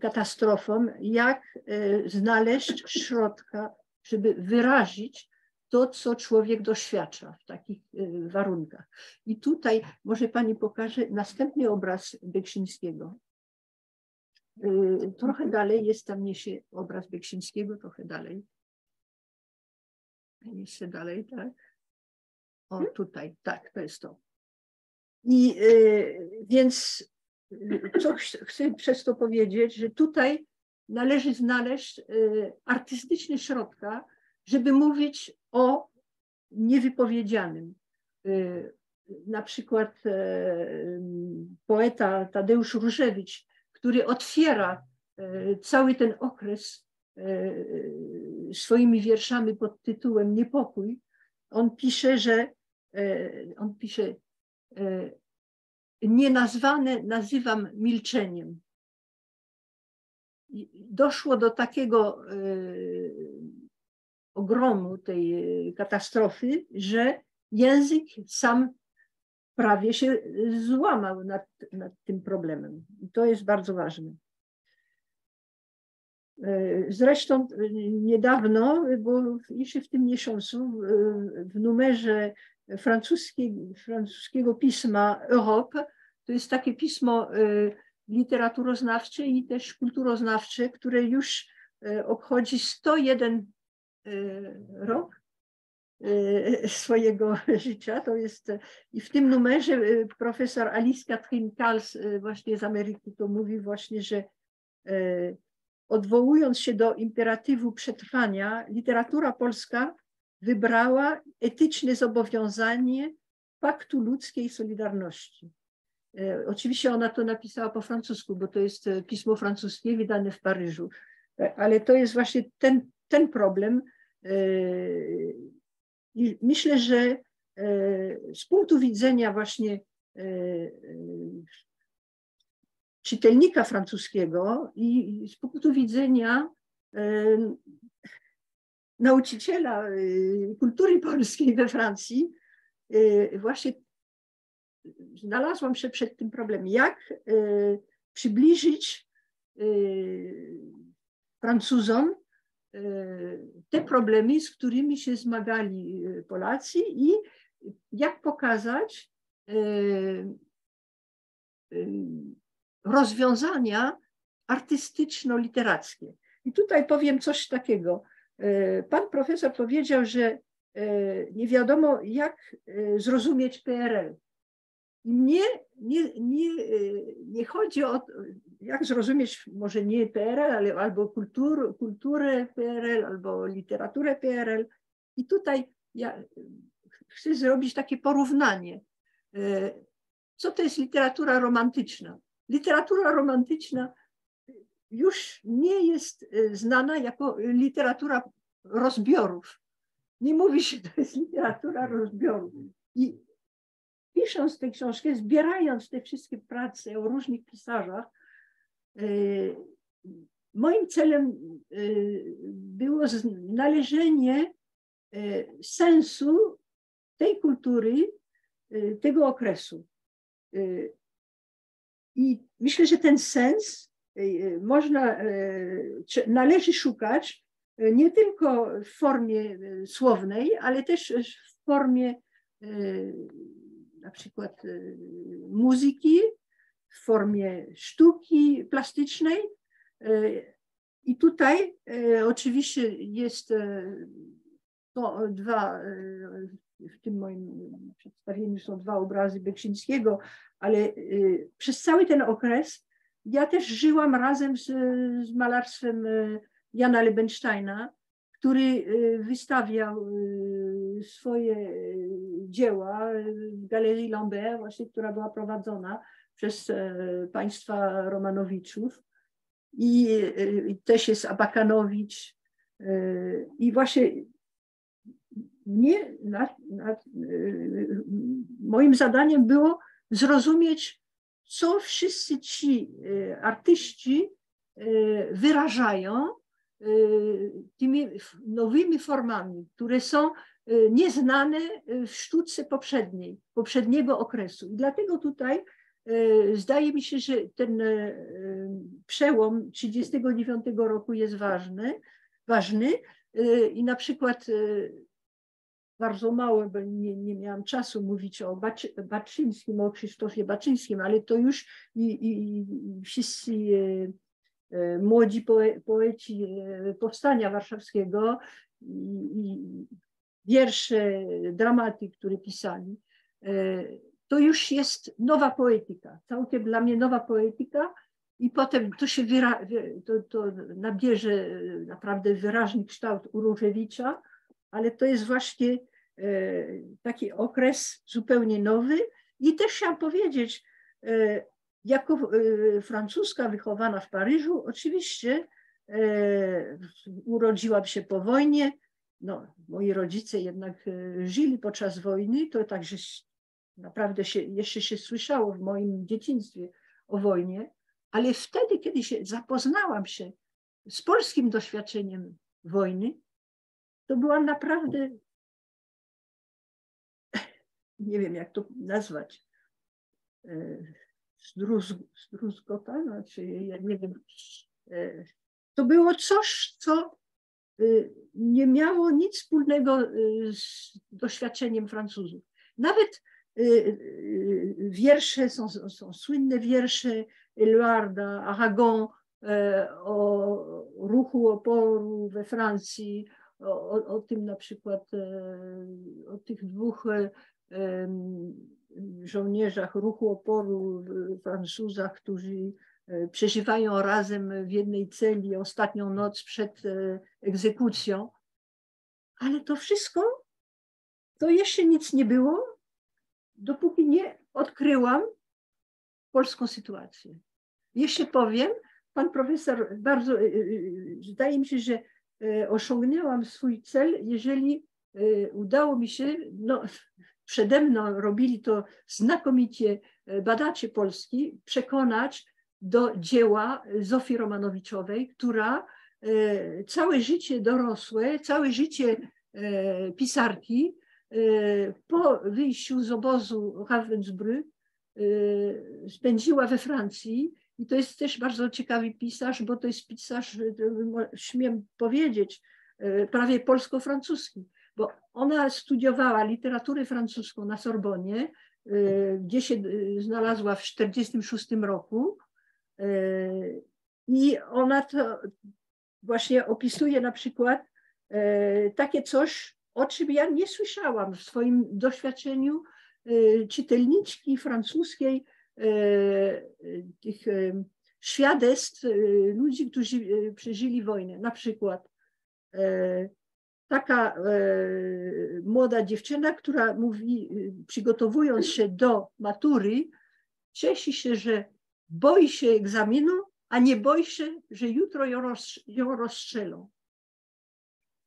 katastrofom, jak znaleźć środka, żeby wyrazić to, co człowiek doświadcza w takich y, warunkach. I tutaj może Pani pokaże następny obraz Beksińskiego. Y, trochę dalej jest tam niesie obraz Beksińskiego, trochę dalej. Jeszcze dalej, tak? O, tutaj, tak, to jest to. I więc co chcę przez to powiedzieć, że tutaj należy znaleźć artystyczne środka, żeby mówić o niewypowiedzianym. Na przykład poeta Tadeusz Różewicz, który otwiera cały ten okres swoimi wierszami pod tytułem Niepokój, on pisze, że on pisze nienazwane nazywam milczeniem. Doszło do takiego ogromu tej katastrofy, że język sam prawie się złamał nad, nad tym problemem. I to jest bardzo ważne. Zresztą niedawno, bo jeszcze w tym miesiącu, w numerze francuskiego, francuskiego pisma Europe, to jest takie pismo literaturoznawcze i też kulturoznawcze, które już obchodzi 101 rok swojego życia. To jest i w tym numerze profesor Alice Catherine Kals właśnie z Ameryki to mówi właśnie, że odwołując się do imperatywu przetrwania, literatura polska wybrała etyczne zobowiązanie faktu ludzkiej solidarności. Oczywiście ona to napisała po francusku, bo to jest pismo francuskie wydane w Paryżu, ale to jest właśnie ten, ten problem, i myślę, że z punktu widzenia właśnie czytelnika francuskiego i z punktu widzenia nauczyciela kultury polskiej we Francji, właśnie znalazłam się przed tym problemem, jak przybliżyć Francuzom te problemy, z którymi się zmagali Polacy i jak pokazać rozwiązania artystyczno-literackie. I tutaj powiem coś takiego. Pan profesor powiedział, że nie wiadomo, jak zrozumieć PRL. I mnie nie, nie, nie chodzi o jak zrozumieć może nie PRL, ale albo kultur, kulturę PRL, albo literaturę PRL. I tutaj ja chcę zrobić takie porównanie. Co to jest literatura romantyczna? Literatura romantyczna już nie jest znana jako literatura rozbiorów. Nie mówi się, to jest literatura rozbiorów. I pisząc tę książkę, zbierając te wszystkie prace o różnych pisarzach, moim celem było znalezienie sensu tej kultury, tego okresu. I myślę, że ten sens można, należy szukać nie tylko w formie słownej, ale też w formie na przykład muzyki, w formie sztuki plastycznej. I tutaj oczywiście jest to dwa, w tym moim przedstawieniu są dwa obrazy Beksińskiego, ale przez cały ten okres ja też żyłam razem z, z malarstwem Jana Lebensteina, który wystawiał swoje dzieła w Galerii Lambert, właśnie, która była prowadzona przez państwa Romanowiczów. I, też jest Abakanowicz. I właśnie nie, na, na, moim zadaniem było zrozumieć, co wszyscy ci artyści wyrażają tymi nowymi formami, które są nieznane w sztuce poprzedniej, poprzedniego okresu. I dlatego tutaj zdaje mi się, że ten przełom 1939 roku jest ważny, ważny i na przykład bardzo mało, bo nie, nie miałam czasu mówić o Baczyńskim, o Krzysztofie Baczyńskim, ale to już i, i wszyscy młodzi poe, poeci Powstania Warszawskiego i, i wiersze, dramaty, które pisali, to już jest nowa poetyka, całkiem dla mnie nowa poetyka i potem to się wyra- to, to nabierze naprawdę wyraźny kształt u ale to jest właśnie taki okres zupełnie nowy i też chciałam powiedzieć, jako e, francuska wychowana w Paryżu, oczywiście urodziłam się po wojnie, no, moi rodzice jednak żyli podczas wojny, to także naprawdę się, jeszcze się słyszało w moim dzieciństwie o wojnie, ale wtedy, kiedy się zapoznałam się z polskim doświadczeniem wojny, to byłam naprawdę, nie wiem jak to nazwać, e, zdruzgota, znaczy ja nie wiem, e, to było coś, co e, nie miało nic wspólnego z doświadczeniem Francuzów. Nawet wiersze, są, są słynne wiersze Eluarda, Aragon o ruchu oporu we Francji, o, o, tym na przykład, e, o tych dwóch e, żołnierzach ruchu oporu, Francuzach, którzy e, przeżywają razem w jednej celi ostatnią noc przed egzekucją. Ale to wszystko, to jeszcze nic nie było, dopóki nie odkryłam polską sytuację. Jeszcze powiem, pan profesor bardzo, zdaje mi się, że E, osiągnęłam swój cel, jeżeli e, udało mi się, no, przede mną robili to znakomicie e, badacze polski, przekonać do dzieła Zofii Romanowiczowej, która całe życie dorosłe, całe życie pisarki po wyjściu z obozu Ravensbrück spędziła we Francji. I to jest też bardzo ciekawy pisarz, bo to jest pisarz, śmiem powiedzieć, e, prawie polsko-francuski, bo ona studiowała literaturę francuską na Sorbonie, e, gdzie się e, znalazła w 1946 roku. I ona to właśnie opisuje na przykład takie coś, o czym ja nie słyszałam w swoim doświadczeniu czytelniczki francuskiej tych świadectw ludzi, którzy przeżyli wojnę. Na przykład taka młoda dziewczyna, która mówi, przygotowując się do matury, cieszy się, że boi się egzaminu, a nie boi się, że jutro ją rozstrzelą.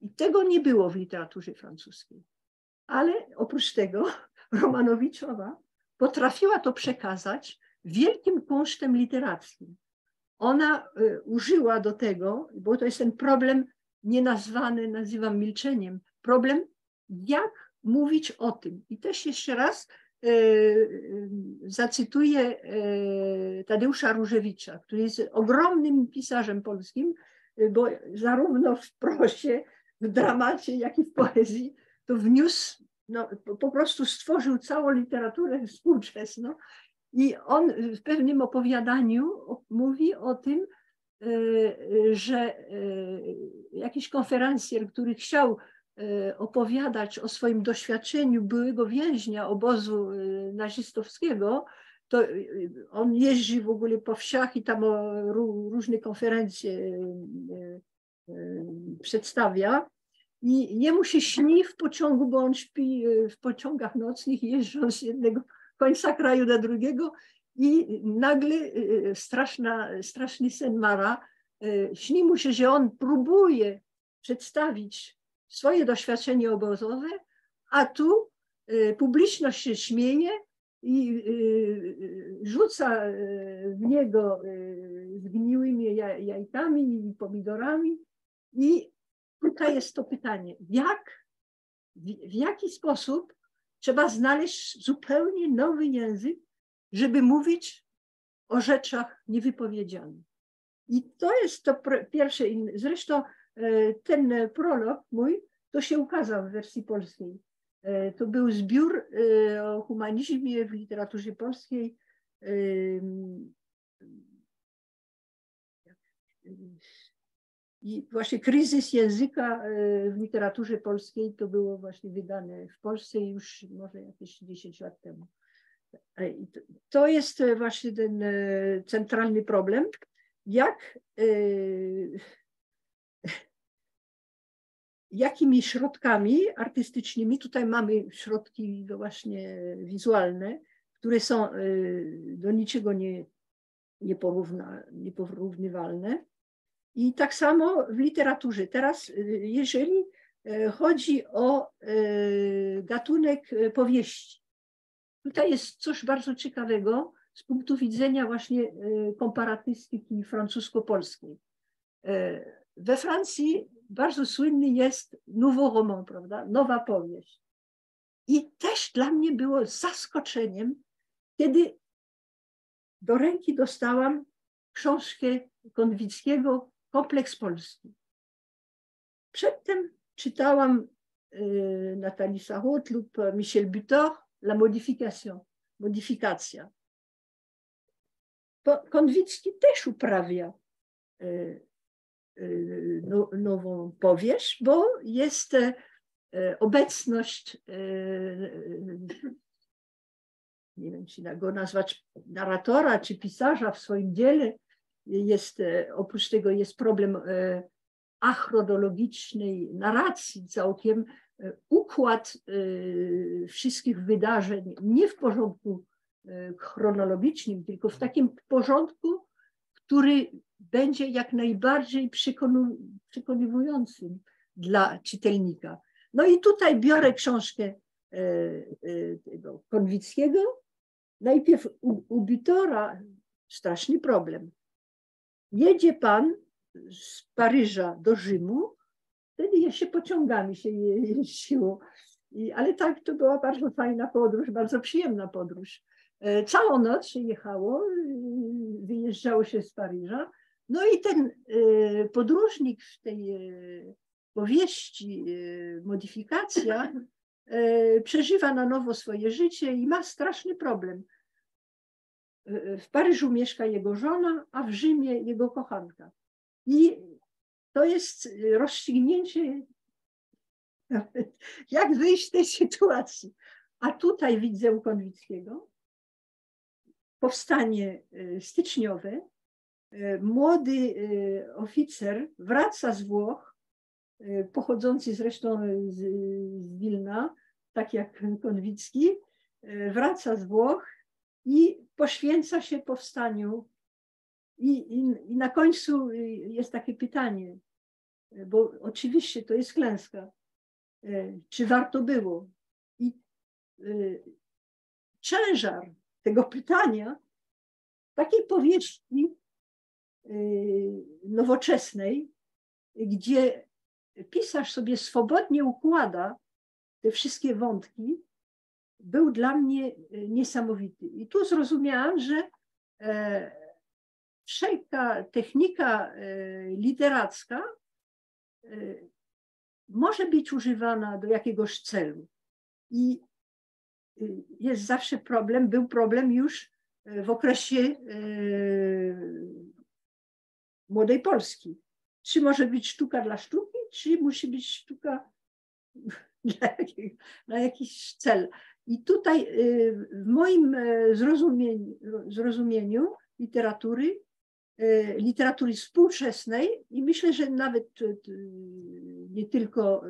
I tego nie było w literaturze francuskiej. Ale oprócz tego Romanowiczowa potrafiła to przekazać wielkim kunsztem literackim. Ona y, użyła do tego, bo to jest ten problem nienazwany, nazywam milczeniem, problem, jak mówić o tym. I też jeszcze raz y, y, zacytuję Tadeusza Różewicza, który jest ogromnym pisarzem polskim, bo zarówno w prosie, w dramacie, jak i w poezji to wniósł no, po prostu stworzył całą literaturę współczesną i on w pewnym opowiadaniu mówi o tym, e, że e, jakiś konferencjer, który chciał opowiadać o swoim doświadczeniu byłego więźnia obozu nazistowskiego, to on jeździ w ogóle po wsiach i tam różne konferencje przedstawia. I jemu się śni w pociągu, bo on śpi w pociągach nocnych, jeżdżąc z jednego końca kraju do drugiego i nagle e, e, straszna, straszny sen Mara. Śni mu się, że on próbuje przedstawić swoje doświadczenie obozowe, a tu publiczność się śmieje i rzuca w niego zgniłymi jajkami i pomidorami i tutaj jest to pytanie, jak, w jaki sposób trzeba znaleźć zupełnie nowy język, żeby mówić o rzeczach niewypowiedzianych. I to jest to pierwsze. Zresztą e, ten prolog mój, to się ukazał w wersji polskiej. E, to był zbiór e, o humanizmie w literaturze polskiej i właśnie kryzys języka w literaturze polskiej to było właśnie wydane w Polsce już może jakieś 10 lat temu. To jest właśnie ten centralny problem, jak jakimi środkami artystycznymi, tutaj mamy środki właśnie wizualne, które są do niczego nie, nieporówna, nieporównywalne. I tak samo w literaturze. Teraz, jeżeli chodzi o gatunek powieści, tutaj jest coś bardzo ciekawego z punktu widzenia właśnie komparatystyki francusko-polskiej. We Francji bardzo słynny jest Nouveau Roman, prawda? Nowa powieść. I też dla mnie było zaskoczeniem, kiedy do ręki dostałam książkę Konwickiego Kompleks Polski. Przedtem czytałam y, Nathalie Sarraute lub Michel Butor La Modification, modyfikacja. Konwicki też uprawia y, y, no, nową powieść, bo jest e, obecność e, nie wiem, czy go nazwać narratora czy pisarza w swoim dziele. Jest, e, oprócz tego jest problem e, achronologicznej narracji całkiem, e, układ wszystkich wydarzeń nie w porządku chronologicznym, tylko w takim porządku, który będzie jak najbardziej przekonywującym dla czytelnika. No i tutaj biorę książkę tego Konwickiego, najpierw u, u Bitora straszny problem. Jedzie pan z Paryża do Rzymu, wtedy jeszcze pociągami się jeździło. I, ale tak, to była bardzo fajna podróż, bardzo przyjemna podróż. E, całą noc się jechało, wyjeżdżało się z Paryża. No i ten e, podróżnik w tej e, powieści Modyfikacja E, przeżywa na nowo swoje życie i ma straszny problem. E, w Paryżu mieszka jego żona, a w Rzymie jego kochanka. I to jest rozstrzygnięcie, jak wyjść z tej sytuacji. A tutaj widzę u Konwickiego powstanie e, styczniowe. Młody oficer wraca z Włoch Y, pochodzący zresztą z, z Wilna, tak jak Konwicki, y, wraca z Włoch i poświęca się powstaniu. I, i, I na końcu y, jest takie pytanie, bo oczywiście to jest klęska, czy warto było? I ciężar tego pytania, takiej powieści nowoczesnej, gdzie pisarz sobie swobodnie układa te wszystkie wątki, był dla mnie e, niesamowity. I tu zrozumiałam, że e, wszelka technika e, literacka może być używana do jakiegoś celu. I jest zawsze problem, był problem już w okresie młodej Polski. Czy może być sztuka dla sztuki, czy musi być sztuka na jakiś cel. I tutaj y, w moim zrozumieniu, zrozumieniu literatury, literatury współczesnej i myślę, że nawet nie tylko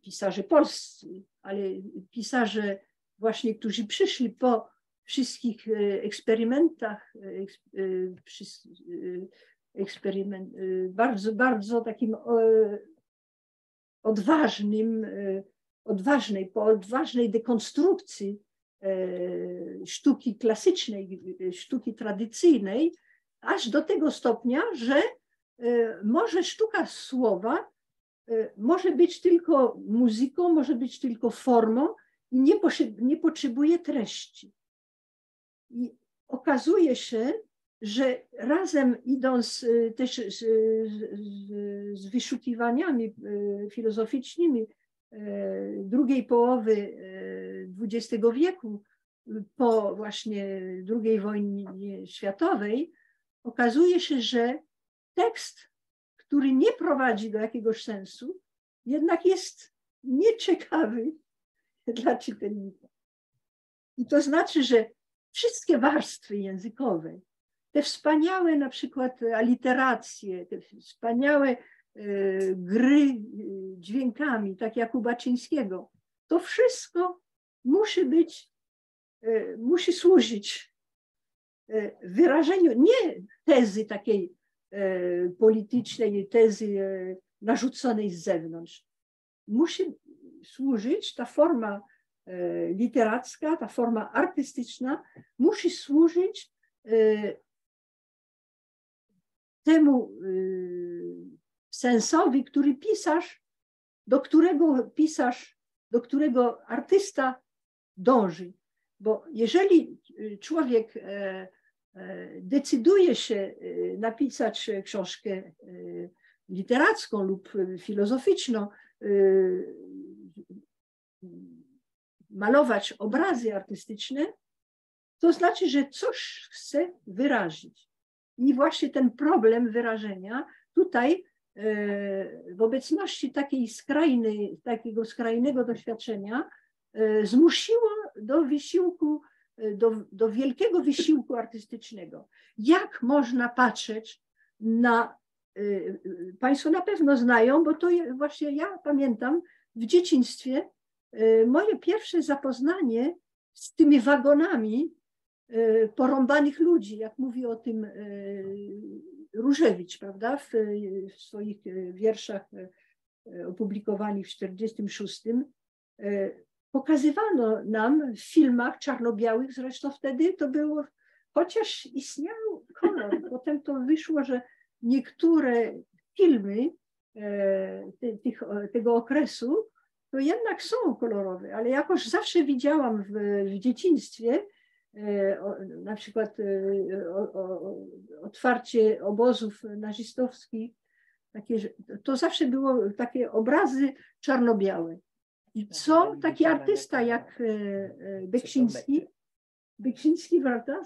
pisarze polscy, ale pisarze właśnie, którzy przyszli po wszystkich eksperymentach, eksperyment, y, bardzo, bardzo takim odważnym, y, odważnej, po odważnej dekonstrukcji y, sztuki klasycznej, sztuki tradycyjnej, aż do tego stopnia, że może sztuka słowa może być tylko muzyką, może być tylko formą i nie, nie potrzebuje treści. I okazuje się, że razem idąc y, też z, z, wyszukiwaniami filozoficznymi drugiej połowy XX wieku, po właśnie II wojnie światowej, okazuje się, że tekst, który nie prowadzi do jakiegoś sensu, jednak jest nieciekawy dla czytelnika. I to znaczy, że wszystkie warstwy językowe, te wspaniałe na przykład aliteracje, te wspaniałe gry dźwiękami, tak jak u Baczyńskiego, to wszystko musi być, musi służyć wyrażeniu nie tezy takiej politycznej, tezy narzuconej z zewnątrz. Musi służyć ta forma literacka, ta forma artystyczna, musi służyć temu sensowi, który pisarz, do którego pisarz, do którego artysta dąży. Bo jeżeli człowiek e, e, decyduje się e, napisać książkę literacką lub filozoficzną, malować obrazy artystyczne, to znaczy, że coś chce wyrazić. I właśnie ten problem wyrażenia tutaj E, w obecności takiej skrajnej, takiego skrajnego doświadczenia e, zmusiło do wysiłku, e, do, do wielkiego wysiłku artystycznego. Jak można patrzeć na, Państwo na pewno znają, bo to właśnie ja pamiętam w dzieciństwie moje pierwsze zapoznanie z tymi wagonami porąbanych ludzi, jak mówi o tym Różewicz, prawda, w, w swoich wierszach opublikowanych w 1946 e, pokazywano nam w filmach czarno-białych, zresztą wtedy to było, chociaż istniał kolor, potem to wyszło, że niektóre filmy te, tych, tego okresu to jednak są kolorowe, ale jakoś zawsze widziałam w, w dzieciństwie E, na przykład e, otwarcie obozów nazistowskich, takie, to zawsze było takie obrazy czarno-białe. Co taki artysta jak e, Beksiński, Beksiński, prawda?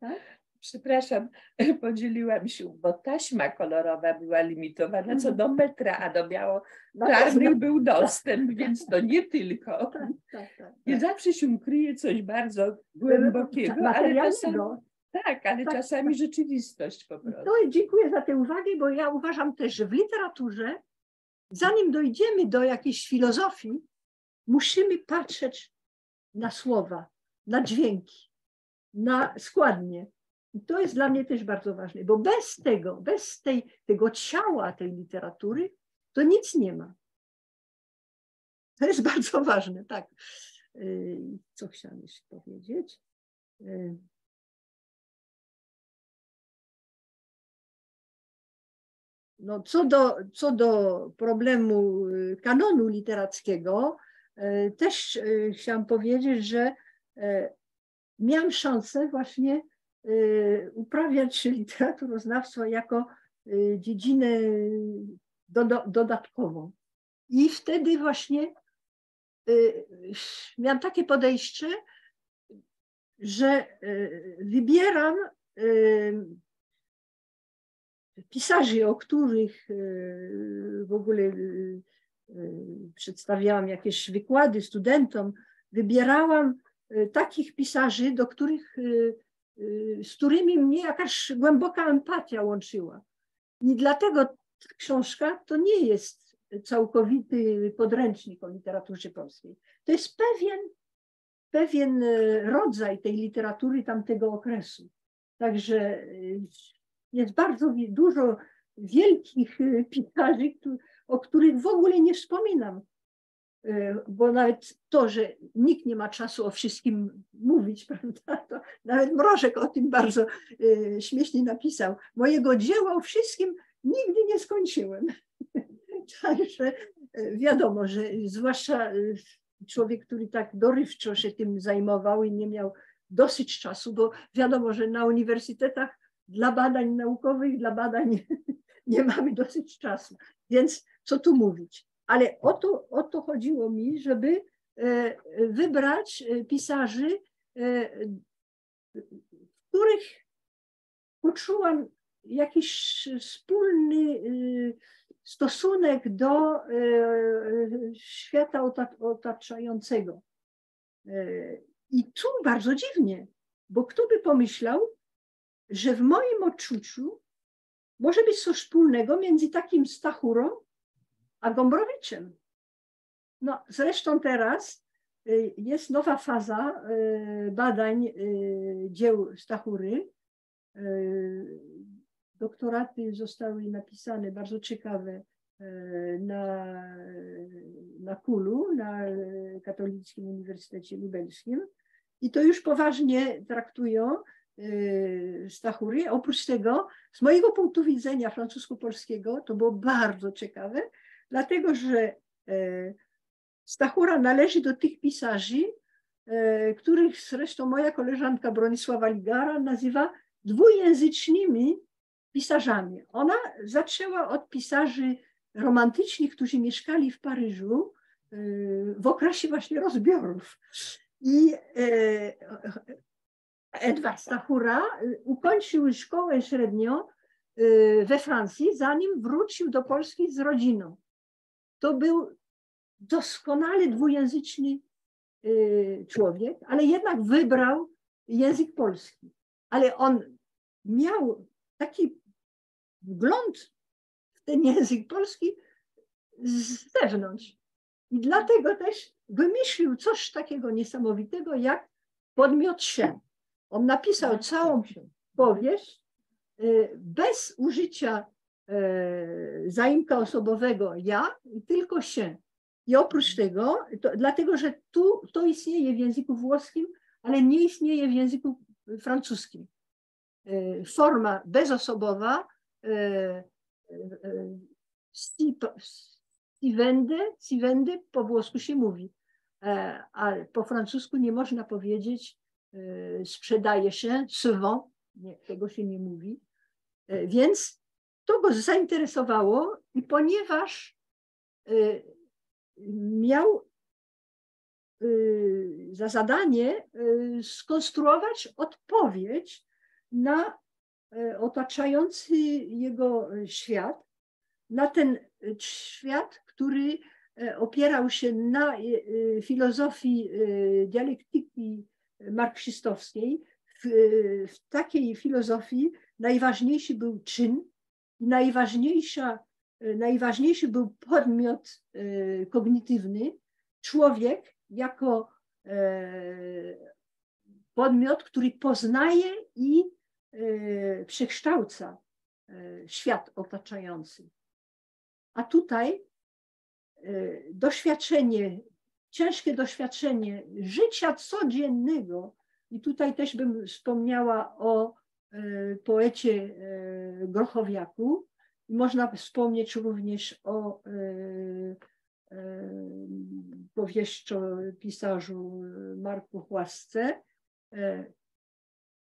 Tak? przepraszam, podzieliłam się, bo taśma kolorowa była limitowana co do metra, a do biało-czarnych no, był dostęp, więc to nie tylko. Tak, tak, tak, nie zawsze się kryje coś bardzo głębokiego, ale czasami, tak, ale czasami rzeczywistość po prostu. No dziękuję za tę uwagę, bo ja uważam też, że w literaturze, zanim dojdziemy do jakiejś filozofii, musimy patrzeć na słowa, na dźwięki, na składnie. I to jest dla mnie też bardzo ważne, bo bez tego, bez tej, tego ciała tej literatury, to nic nie ma. To jest bardzo ważne, tak. Y, co chciałam jeszcze powiedzieć? Y, no, co, do, co do problemu y, kanonu literackiego, też chciałam powiedzieć, że miałam szansę właśnie uprawiać literaturoznawstwo jako dziedzinę do, do, dodatkową. I wtedy właśnie miałam takie podejście, że wybieram pisarzy, o których w ogóle przedstawiałam jakieś wykłady studentom, wybierałam takich pisarzy, do których z którymi mnie jakaś głęboka empatia łączyła. I dlatego książka to nie jest całkowity podręcznik o literaturze polskiej. To jest pewien, pewien rodzaj tej literatury tamtego okresu. Także jest bardzo dużo wielkich e, pisarzy, o których w ogóle nie wspominam Y, bo nawet to, że nikt nie ma czasu o wszystkim mówić, prawda, to nawet Mrożek o tym bardzo y, śmiesznie napisał. Mojego dzieła o wszystkim nigdy nie skończyłem. Także y, wiadomo, że zwłaszcza człowiek, który tak dorywczo się tym zajmował i nie miał dosyć czasu, bo wiadomo, że na uniwersytetach dla badań naukowych, dla badań nie mamy dosyć czasu. Więc co tu mówić? Ale o to, o to chodziło mi, żeby e, wybrać e, pisarzy, e, których poczułam jakiś wspólny stosunek do świata otaczającego. I tu bardzo dziwnie, bo kto by pomyślał, że w moim odczuciu może być coś wspólnego między takim Stachurą a Gombrowiczem. No, zresztą teraz y, jest nowa faza y, badań y, dzieł Stachury. Doktoraty zostały napisane bardzo ciekawe na, na Kulu, na Katolickim Uniwersytecie Lubelskim. I to już poważnie traktują Stachury. Oprócz tego, z mojego punktu widzenia francusko-polskiego, to było bardzo ciekawe, dlatego że Stachura należy do tych pisarzy, e, których zresztą moja koleżanka Bronisława Ligara nazywa dwujęzycznymi pisarzami. Ona zaczęła od pisarzy romantycznych, którzy mieszkali w Paryżu e, w okresie właśnie rozbiorów. I e, Edward Stachura ukończył szkołę średnią we Francji, zanim wrócił do Polski z rodziną. To był doskonale dwujęzyczny y, człowiek, ale jednak wybrał język polski. Ale on miał taki wgląd w ten język polski z zewnątrz. I dlatego też wymyślił coś takiego niesamowitego jak podmiot się. On napisał całą powieść y, bez użycia y, zaimka osobowego ja, tylko się. I oprócz tego, to, dlatego że tu to istnieje w języku włoskim, ale nie istnieje w języku francuskim. E, forma bezosobowa stivende, stivende po włosku się mówi, e, a po francusku nie można powiedzieć sprzedaje się, se nie, tego się nie mówi. Więc to go zainteresowało i ponieważ miał y, za zadanie y, skonstruować odpowiedź na y, otaczający jego świat, na ten świat, który opierał się na filozofii dialektyki marksistowskiej. W, w takiej filozofii najważniejszy był czyn, najważniejsza najważniejszy był podmiot e, kognitywny, człowiek jako e, podmiot, który poznaje i e, przekształca świat otaczający. A tutaj doświadczenie, ciężkie doświadczenie życia codziennego, i tutaj też bym wspomniała o poecie Grochowiaku, można wspomnieć również o e, e, powieściopisarzu Marku Chłasce. E,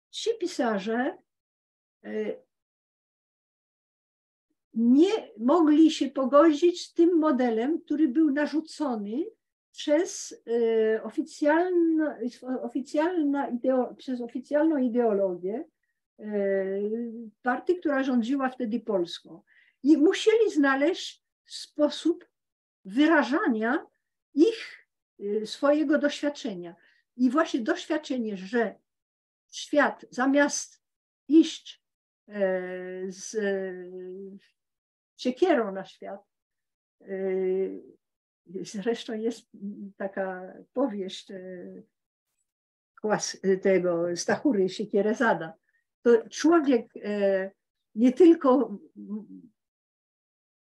ci pisarze nie mogli się pogodzić z tym modelem, który był narzucony przez, oficjalna, oficjalna ideo, przez oficjalną ideologię E, partii, która rządziła wtedy Polską. I musieli znaleźć sposób wyrażania ich, e, swojego doświadczenia. I właśnie doświadczenie, że świat zamiast iść e, z siekierą na świat, zresztą jest taka powieść tego Stachury Siekierezada, to człowiek e, nie tylko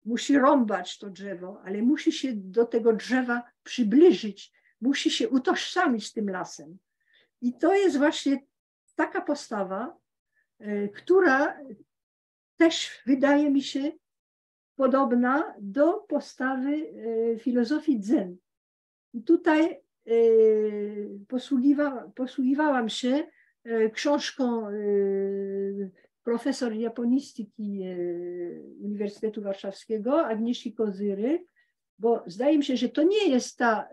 musi rąbać to drzewo, ale musi się do tego drzewa przybliżyć, musi się utożsamić z tym lasem. I to jest właśnie taka postawa, e, która też wydaje mi się podobna do postawy e, filozofii Zen. I tutaj posługiwa, posługiwałam się E, książką e, profesor japonistyki e, Uniwersytetu Warszawskiego Agnieszki Kozyry, bo zdaje mi się, że to nie jest ta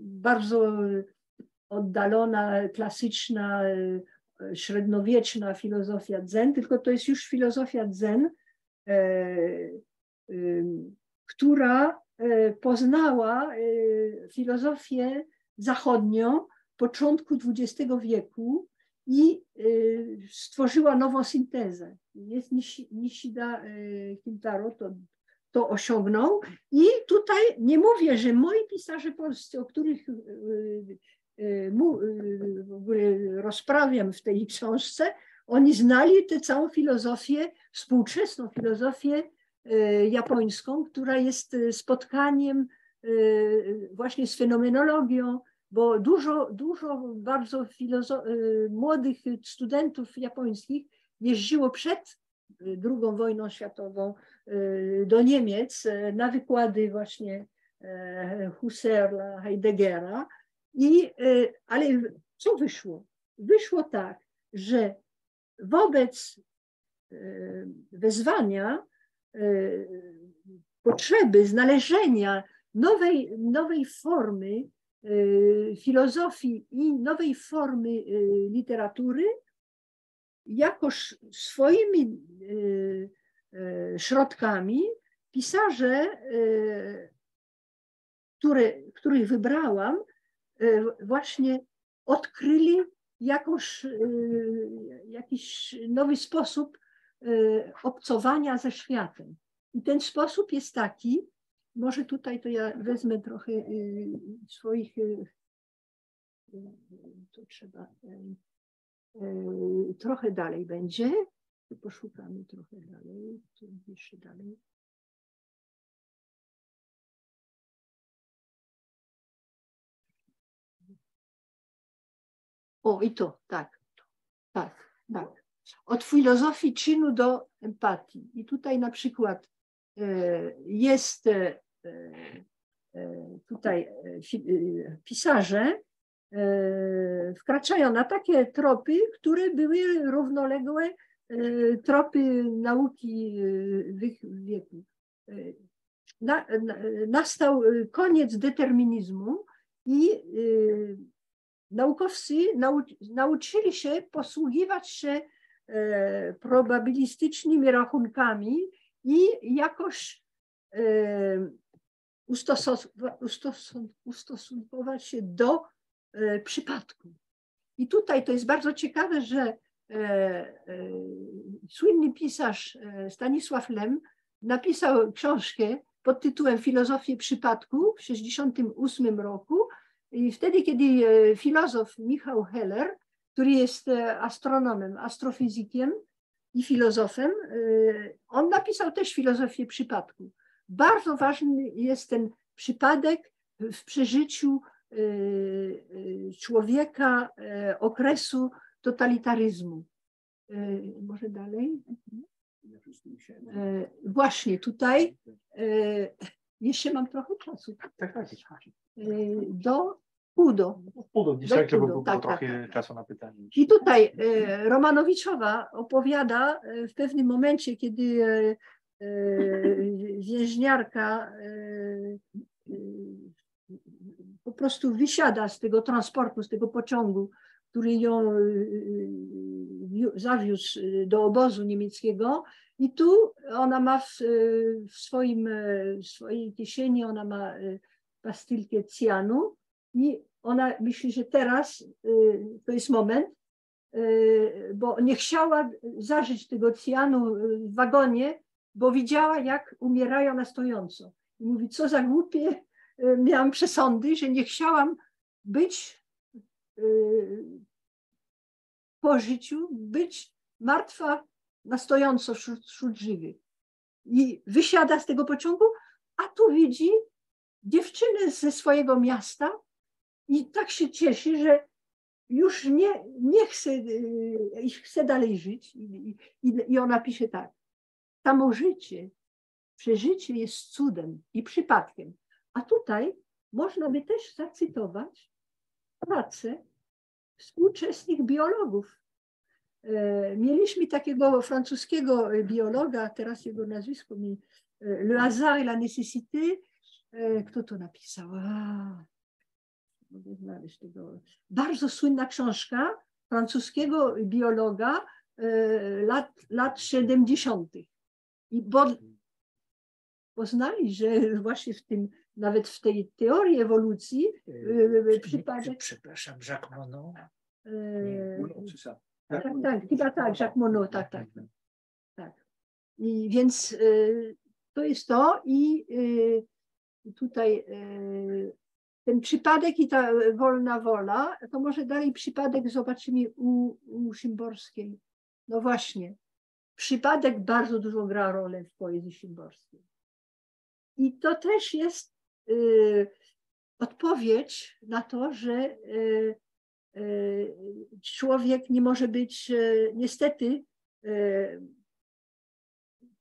bardzo oddalona, klasyczna, średniowieczna filozofia zen, tylko to jest już filozofia zen, która poznała filozofię zachodnią początku XX wieku i stworzyła nową syntezę. Jest Nishida Kintaro, to, to osiągnął. I tutaj nie mówię, że moi pisarze polscy, o których w ogóle rozprawiam w tej książce, oni znali tę całą filozofię, współczesną filozofię japońską, która jest spotkaniem właśnie z fenomenologią, bo dużo, dużo bardzo młodych studentów japońskich jeździło przed II wojną światową do Niemiec na wykłady właśnie Husserla, Heideggera. I, ale co wyszło? Wyszło tak, że wobec wezwania potrzeby znalezienia nowej, nowej formy filozofii i nowej formy literatury, jakoż swoimi środkami. Pisarze, które, których wybrałam, właśnie odkryli jakoś, jakiś nowy sposób obcowania ze światem. I ten sposób jest taki, może tutaj to ja wezmę trochę swoich, to trzeba, trochę dalej będzie, poszukamy trochę dalej, jeszcze dalej. O, i to, tak, tak, tak. Od filozofii czynu do empatii. I tutaj na przykład jest tutaj pisarze wkraczają na takie tropy, które były równoległe tropy nauki w wieku. Na, nastał koniec determinizmu i naukowcy nauczyli się posługiwać się probabilistycznymi rachunkami i jakoś ustosunkować się do przypadku. I tutaj to jest bardzo ciekawe, że słynny pisarz Stanisław Lem napisał książkę pod tytułem Filozofię przypadku w 1968 roku i wtedy, kiedy filozof Michał Heller, który jest astronomem, astrofizykiem, i filozofem, on napisał też filozofię przypadku. Bardzo ważny jest ten przypadek w przeżyciu człowieka okresu totalitaryzmu. Może dalej? Właśnie tutaj jeszcze mam trochę czasu. Tak, tak. Do. Pudo, dzisiaj, żeby było tak, trochę tak, tak. czasu na pytanie. I tutaj e, Romanowiczowa opowiada e, w pewnym momencie, kiedy e, więźniarka po prostu wysiada z tego transportu, z tego pociągu, który ją zawiózł do obozu niemieckiego i tu ona ma w, w, swoim, w swojej kieszeni, ona ma pastylkę cyjanu i ona myśli, że teraz to jest moment, bo nie chciała zażyć tego cyjanu w wagonie, bo widziała, jak umierają na stojąco. I mówi, co za głupie miałam przesądy, że nie chciałam być po życiu, być martwa na stojąco wśród, wśród żywych. I wysiada z tego pociągu, a tu widzi dziewczynę ze swojego miasta i tak się cieszy, że już nie, nie chce, y, chce dalej żyć. I, i, I ona pisze tak. Samo życie, przeżycie jest cudem i przypadkiem. A tutaj można by też zacytować pracę współczesnych biologów. E, mieliśmy takiego francuskiego biologa, teraz jego nazwisko mi, e, Le hasard et la nécessité. E, kto to napisał? A, mogę znaleźć tego. Bardzo słynna książka francuskiego biologa lat, lat 70. I bo poznali, że właśnie w tym nawet w tej teorii ewolucji Yy, przypadek... Przepraszam, Jacques Monod. Yy, tak, tak, chyba tak, Jacques Monod, tak, tak. tak. I więc yy, to jest to i tutaj ten przypadek i ta wolna wola, to może dalej przypadek zobaczymy u, u Szymborskiej. No właśnie, przypadek bardzo dużo gra rolę w poezji szymborskiej. I to też jest y, odpowiedź na to, że y, y, człowiek nie może być, y, niestety, y,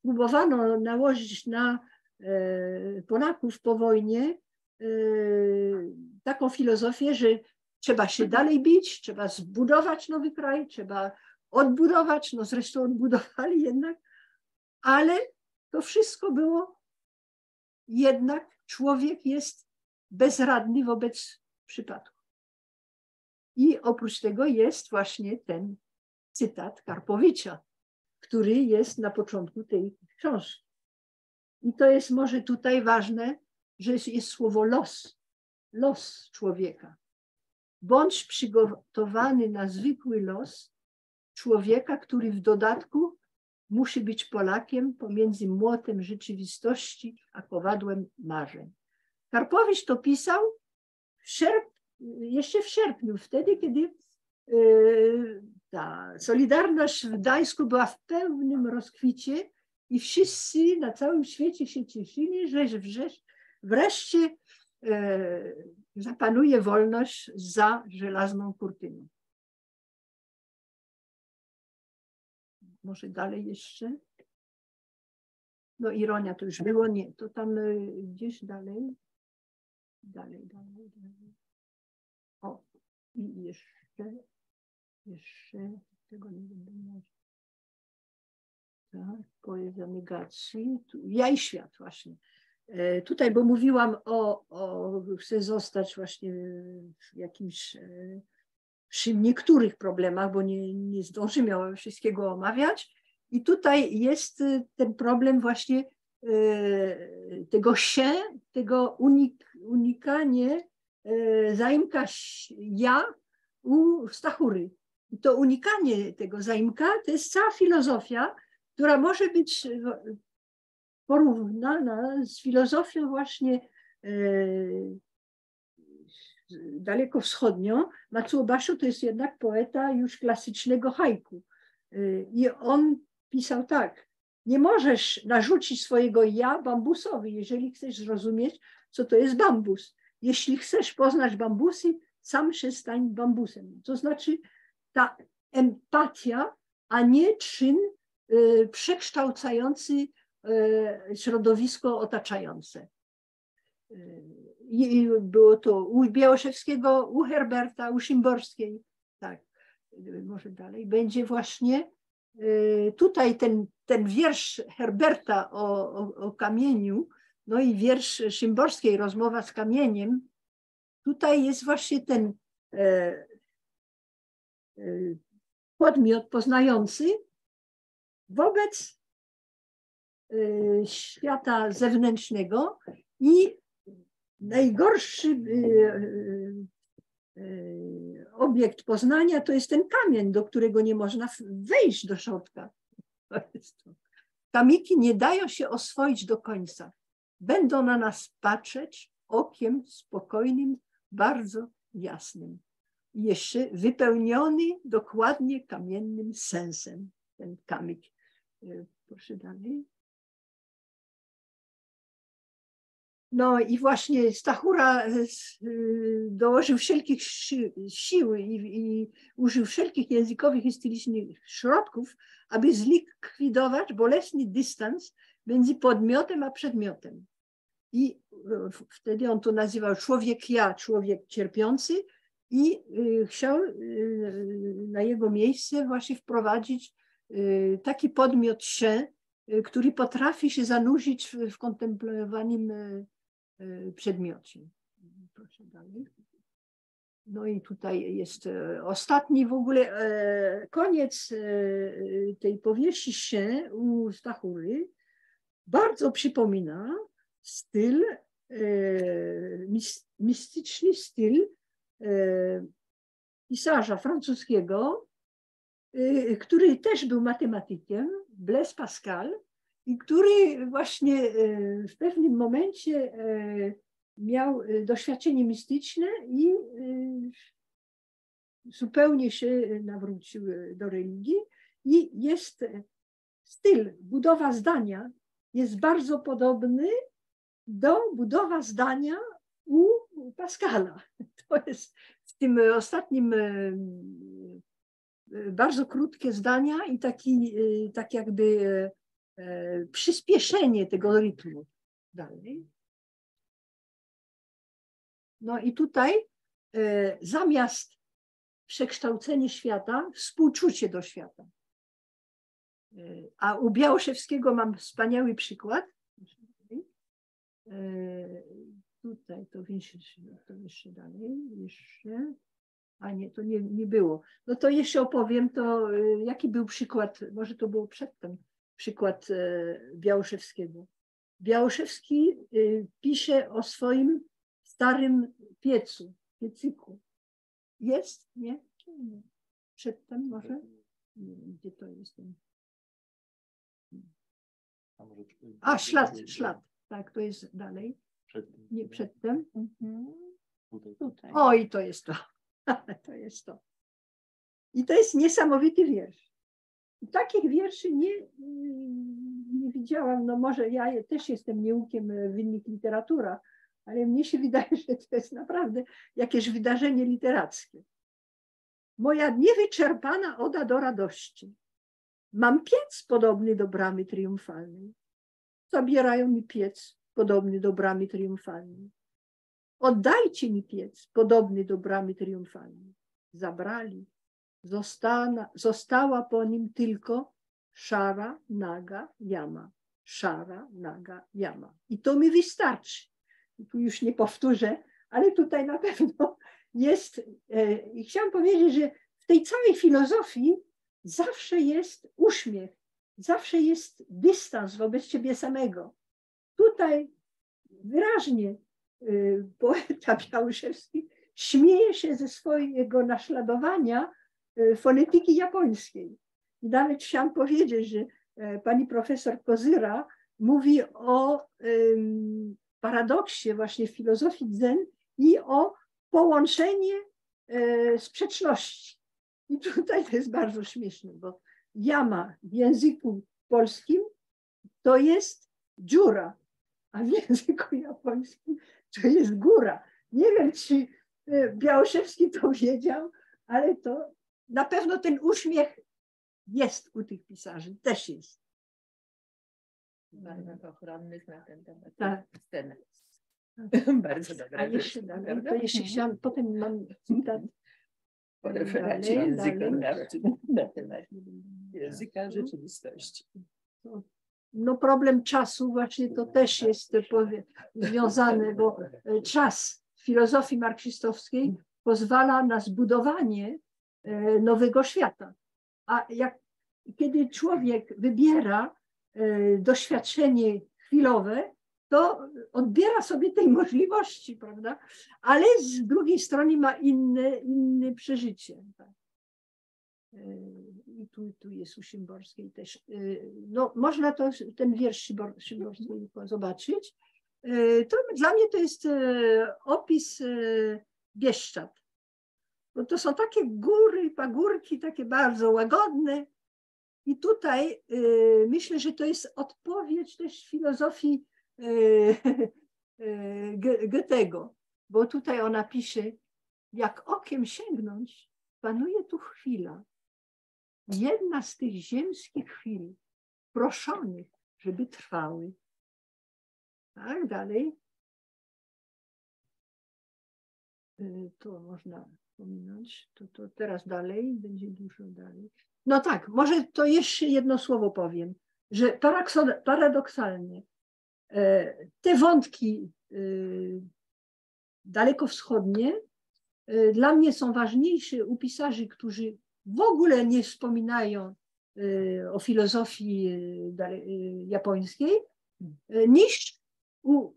próbowano nałożyć na y, Polaków po wojnie taką filozofię, że trzeba się dalej bić, trzeba zbudować nowy kraj, trzeba odbudować, no zresztą odbudowali jednak, ale to wszystko było jednak człowiek jest bezradny wobec przypadku. I oprócz tego jest właśnie ten cytat Karpowicza, który jest na początku tej książki. I to jest może tutaj ważne, że jest słowo los, los człowieka. Bądź przygotowany na zwykły los człowieka, który w dodatku musi być Polakiem pomiędzy młotem rzeczywistości a kowadłem marzeń. Karpowicz to pisał w sierp, jeszcze w sierpniu, wtedy, kiedy yy, ta Solidarność w Gdańsku była w pełnym rozkwicie i wszyscy na całym świecie się cieszyli, że wreszcie e, zapanuje wolność za żelazną kurtyną. Może dalej jeszcze? No ironia to już było, nie, to tam e, gdzieś dalej. Dalej, dalej, dalej. O, i jeszcze, jeszcze, tego nie będę mówić. Tak, poezja negacji. Ja i świat właśnie. E, tutaj, bo mówiłam o, o chcę zostać właśnie w jakimś e, przy niektórych problemach, bo nie, nie zdążymy wszystkiego omawiać. I tutaj jest e, ten problem właśnie tego się, tego unik, unikanie zaimka ja u Stachury. I to unikanie tego zaimka to jest cała filozofia, która może być porównana z filozofią właśnie e, dalekowschodnią. Matsuo Basho to jest jednak poeta już klasycznego haiku. E, I on pisał tak, nie możesz narzucić swojego ja bambusowi, jeżeli chcesz zrozumieć, co to jest bambus. Jeśli chcesz poznać bambusy, sam się stań bambusem. To znaczy ta empatia, a nie czyn e, przekształcający środowisko otaczające. E, I było to u Białoszewskiego, u Herberta, u Szymborskiej, tak, może dalej. Będzie właśnie e, tutaj ten, ten wiersz Herberta o, o, o kamieniu, no i wiersz Szymborskiej, rozmowa z kamieniem, tutaj jest właśnie ten podmiot poznający wobec świata zewnętrznego i najgorszy y, y, obiekt poznania to jest ten kamień, do którego nie można wejść do środka. Kamiki nie dają się oswoić do końca. Będą na nas patrzeć okiem spokojnym, bardzo jasnym. Jeszcze wypełniony dokładnie kamiennym sensem ten kamik. Proszę dalej. No i właśnie Stachura y, dołożył wszelkich sił i, i użył wszelkich językowych i stylistycznych środków, aby zlikwidować bolesny dystans między podmiotem a przedmiotem. I y, wtedy on to nazywał człowiek ja, człowiek cierpiący i chciał na jego miejsce właśnie wprowadzić taki podmiot się, który potrafi się zanurzyć w, Y, przedmiocie. Proszę dalej. No i tutaj jest e, ostatni w ogóle e, koniec e, tej powieści się u Stachury. Bardzo przypomina styl mistyczny styl pisarza francuskiego, który też był matematykiem, Blaise Pascal, i który właśnie w pewnym momencie miał doświadczenie mistyczne i zupełnie się nawrócił do religii. I jest styl, budowa zdania jest bardzo podobny do budowa zdania u Pascala. To jest w tym ostatnim bardzo krótkie zdania i taki tak jakby przyspieszenie tego rytmu. Dalej. No i tutaj zamiast przekształcenie świata, współczucie do świata. A u Białoszewskiego mam wspaniały przykład. Tutaj to jeszcze, to jeszcze dalej, jeszcze. A nie, to nie, nie było. No to jeszcze opowiem, to jaki był przykład, może to było przedtem, przykład Białoszewskiego. Białoszewski pisze o swoim starym piecu, piecyku. Jest? Nie? nie. Przedtem może? Nie wiem, gdzie to jest. A, ślad, ślad. Tak, to jest dalej. Nie przedtem. Mhm. Tutaj. Oj, to jest to. to jest to. I to jest niesamowity wiersz. Takich wierszy nie, nie widziałam. No może ja też jestem nieukiem w innych literaturach, ale mnie się wydaje, że to jest naprawdę jakieś wydarzenie literackie. Moja niewyczerpana oda do radości. Mam piec podobny do bramy triumfalnej. Zabierają mi piec podobny do bramy triumfalnej. Oddajcie mi piec podobny do bramy triumfalnej. Zabrali. Zostana, została po nim tylko szara, naga jama. Szara, naga jama. I to mi wystarczy tu już nie powtórzę, ale tutaj na pewno jest, e, i chciałam powiedzieć, że w tej całej filozofii zawsze jest uśmiech, zawsze jest dystans wobec ciebie samego. Tutaj wyraźnie e, poeta Białyszewski śmieje się ze swojego naśladowania fonetyki japońskiej. I nawet chciałam powiedzieć, że pani profesor Kozyra mówi o paradoksie właśnie filozofii zen i o połączenie e, sprzeczności. I tutaj to jest bardzo śmieszne, bo jama w języku polskim to jest dziura, a w języku japońskim to jest góra. Nie wiem, czy e, Białoszewski to wiedział, ale to na pewno ten uśmiech jest u tych pisarzy, też jest barwach ochronnych na ten temat. Tak. Scenę. Bardzo dobra. A jeszcze dalej, to jeszcze chciałam, potem mam cytat. Po referacie języka na temat języka rzeczywistości. No problem czasu właśnie to też jest związane, bo e, czas w filozofii marksistowskiej pozwala na zbudowanie nowego świata. A jak, kiedy człowiek wybiera E, doświadczenie chwilowe, to odbiera sobie tej możliwości, prawda? Ale z drugiej strony ma inne, inne przeżycie. Tak? E, I tu, tu jest u Szymborskiej też. E, no, można to, ten wiersz Szymborskiej zobaczyć. To dla mnie to jest opis Bieszczad. Bo to są takie góry, pagórki, takie bardzo łagodne, i tutaj y, myślę, że to jest odpowiedź też filozofii y, y, Goethego, bo tutaj ona pisze, jak okiem sięgnąć, panuje tu chwila. Jedna z tych ziemskich chwil, proszonych, żeby trwały. Tak, dalej. To można pominąć. To, to teraz dalej, będzie dużo dalej. No tak, może to jeszcze jedno słowo powiem, że paradoksalnie e, te wątki e, dalekowschodnie e, dla mnie są ważniejsze u pisarzy, którzy w ogóle nie wspominają o filozofii japońskiej, niż u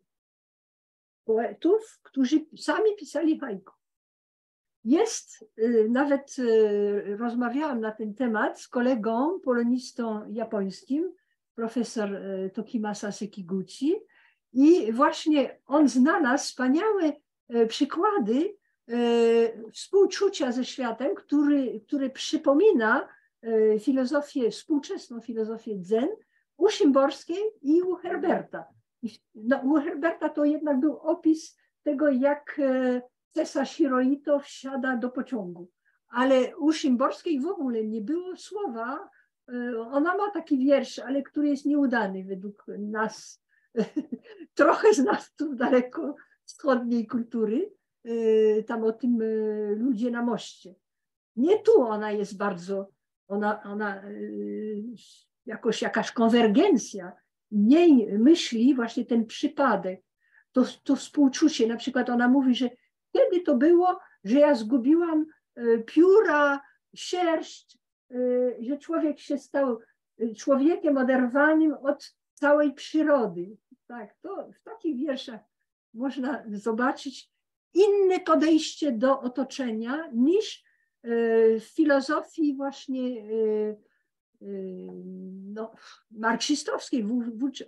poetów, którzy sami pisali haiku. Jest, y, nawet y, rozmawiałam na ten temat z kolegą, polonistą japońskim, profesor y, Tokimasa Sekiguchi i właśnie on znalazł wspaniałe przykłady współczucia ze światem, który, który przypomina filozofię, współczesną filozofię zen u Szymborskiej i u Herberta. No, u Herberta to jednak był opis tego, jak cesarz Hirohito wsiada do pociągu. Ale u Szymborskiej w ogóle nie było słowa. E, ona ma taki wiersz, ale który jest nieudany według nas, trochę z nas tu daleko wschodniej kultury, e, tam o tym e, ludzie na moście. Nie tu ona jest bardzo, ona, ona jakoś jakaś konwergencja, nie myśli właśnie ten przypadek, to, to współczucie. Na przykład ona mówi, że Kiedy to było, że ja zgubiłam e, pióra, sierść, e, że człowiek się stał e, człowiekiem oderwanym od całej przyrody. Tak, to w takich wierszach można zobaczyć inne podejście do otoczenia niż w filozofii właśnie no, marksistowskiej.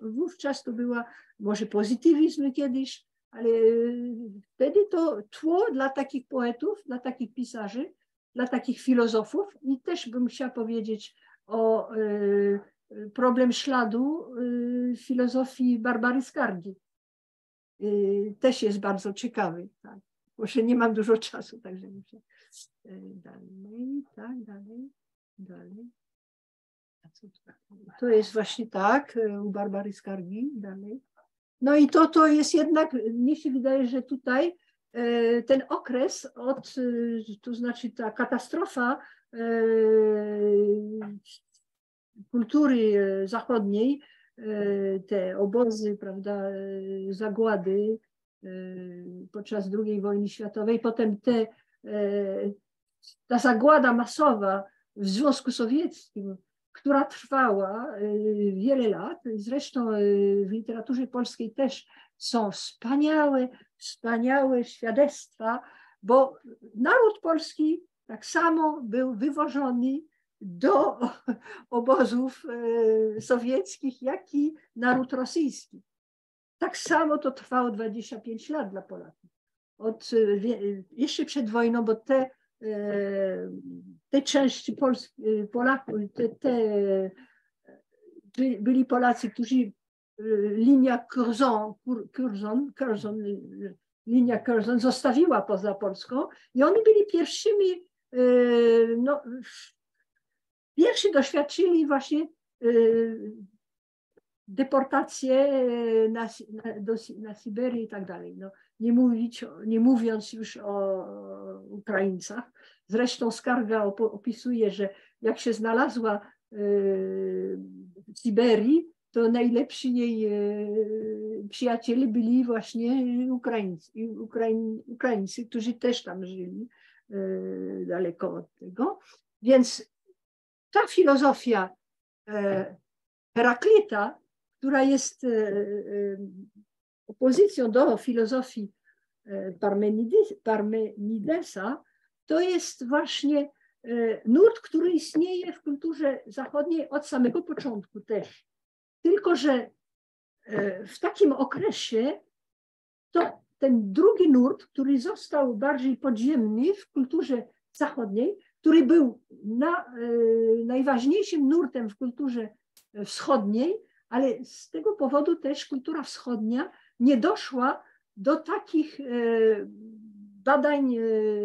Wówczas to była może pozytywizm kiedyś, ale wtedy to tło dla takich poetów, dla takich pisarzy, dla takich filozofów i też bym chciała powiedzieć o y, problem śladu y, filozofii Barbary Skargi. Y, też jest bardzo ciekawy. Tak. Może nie mam dużo czasu, także muszę dalej, tak, dalej, dalej. To jest właśnie tak, u Barbary Skargi, dalej. No i to, to jest jednak, mnie się wydaje, że tutaj e, ten okres od, e, to znaczy ta katastrofa e, kultury zachodniej, te obozy, prawda, zagłady podczas II wojny światowej, potem te, ta zagłada masowa w Związku Sowieckim, która trwała y, wiele lat. Zresztą y, w literaturze polskiej też są wspaniałe, wspaniałe świadectwa, bo naród polski tak samo był wywożony do obozów y, sowieckich, jak i naród rosyjski. Tak samo to trwało 25 lat dla Polaków. Od, jeszcze przed wojną, bo te te części e, Polaków, te, te, byli Polacy, którzy e, linia Curzon, Curzon, Curzon, linia Curzon zostawiła poza Polską i oni byli pierwszymi, no, pierwsi doświadczyli właśnie deportację na, na, do, na Syberię i tak dalej. No, nie, mówić, nie mówiąc już o Ukraińcach. Zresztą skarga opisuje, że jak się znalazła y, w Syberii, to najlepsi jej y, przyjaciele byli właśnie Ukraińcy, Ukraińcy, którzy też tam żyli y, daleko od tego. Więc ta filozofia e, Heraklita, która jest e, e, opozycją do filozofii e, Parmenidesa, to jest właśnie e, nurt, który istnieje w kulturze zachodniej od samego początku też. Tylko, że e, w takim okresie to ten drugi nurt, który został bardziej podziemny w kulturze zachodniej, który był na, najważniejszym nurtem w kulturze wschodniej, ale z tego powodu też kultura wschodnia nie doszła do takich e, badań e,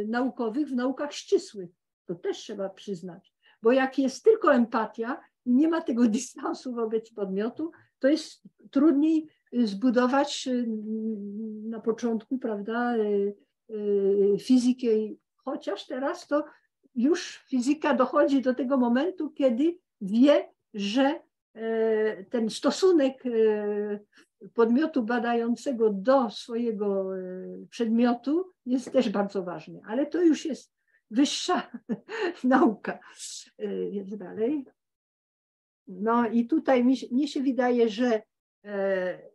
naukowych w naukach ścisłych. To też trzeba przyznać, bo jak jest tylko empatia i nie ma tego dystansu wobec podmiotu, to jest trudniej zbudować e, na początku, prawda, fizykę, chociaż teraz to już fizyka dochodzi do tego momentu, kiedy wie, że ten stosunek podmiotu badającego do swojego e, przedmiotu jest też bardzo ważny, ale to już jest wyższa nauka. Więc dalej. No i tutaj mi, mnie się wydaje, że e,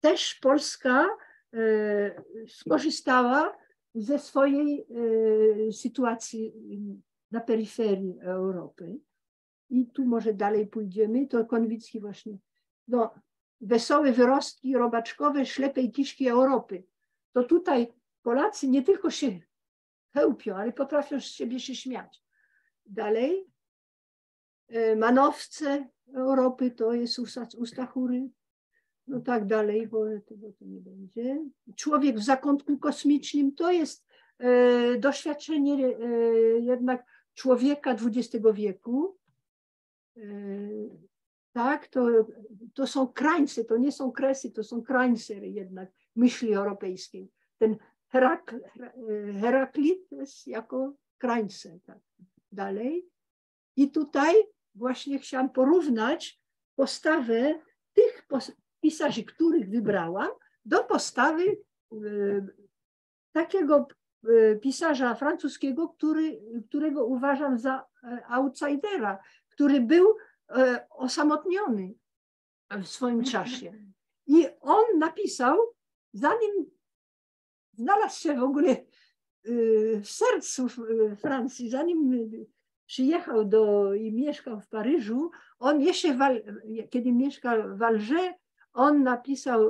też Polska skorzystała ze swojej sytuacji na peryferii Europy. I tu może dalej pójdziemy, to Konwicki właśnie, no, wesołe wyrostki robaczkowe ślepej kiszki Europy. To tutaj Polacy nie tylko się chełpią, ale potrafią z siebie się śmiać. Dalej, e, manowce Europy to jest Ustachury, no tak dalej, bo tego to nie będzie. Człowiek w zakątku kosmicznym to jest e, doświadczenie e, jednak człowieka XX wieku. E, tak, to, to są krańce, to nie są kresy, to są krańce jednak myśli europejskiej. Ten Herakl, Heraklit jest jako krańce. Tak. Dalej. I tutaj właśnie chciałam porównać postawę tych pisarzy, których wybrałam, do postawy e, takiego e, pisarza francuskiego, który, którego uważam za e, outsidera, który był osamotniony w swoim czasie. I on napisał, zanim znalazł się w ogóle w sercu Francji, zanim przyjechał do i mieszkał w Paryżu, on jeszcze, kiedy mieszkał w Alger, on napisał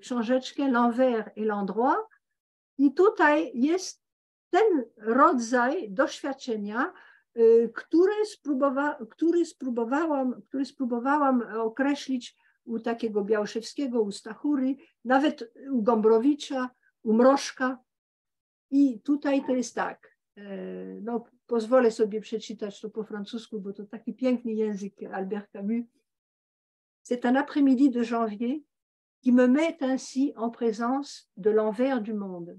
książeczkę L'envers et l'endroit i tutaj jest ten rodzaj doświadczenia, który, spróbowa, który, spróbowałam, który spróbowałam określić u takiego Białszewskiego, u Stachury, nawet u Gombrowicza, u Mrożka. I tutaj to jest tak, y, no pozwolę sobie przeczytać to po francusku, bo to taki piękny język Albert Camus. C'est un après-midi de janvier qui me met ainsi en présence de l'envers du monde.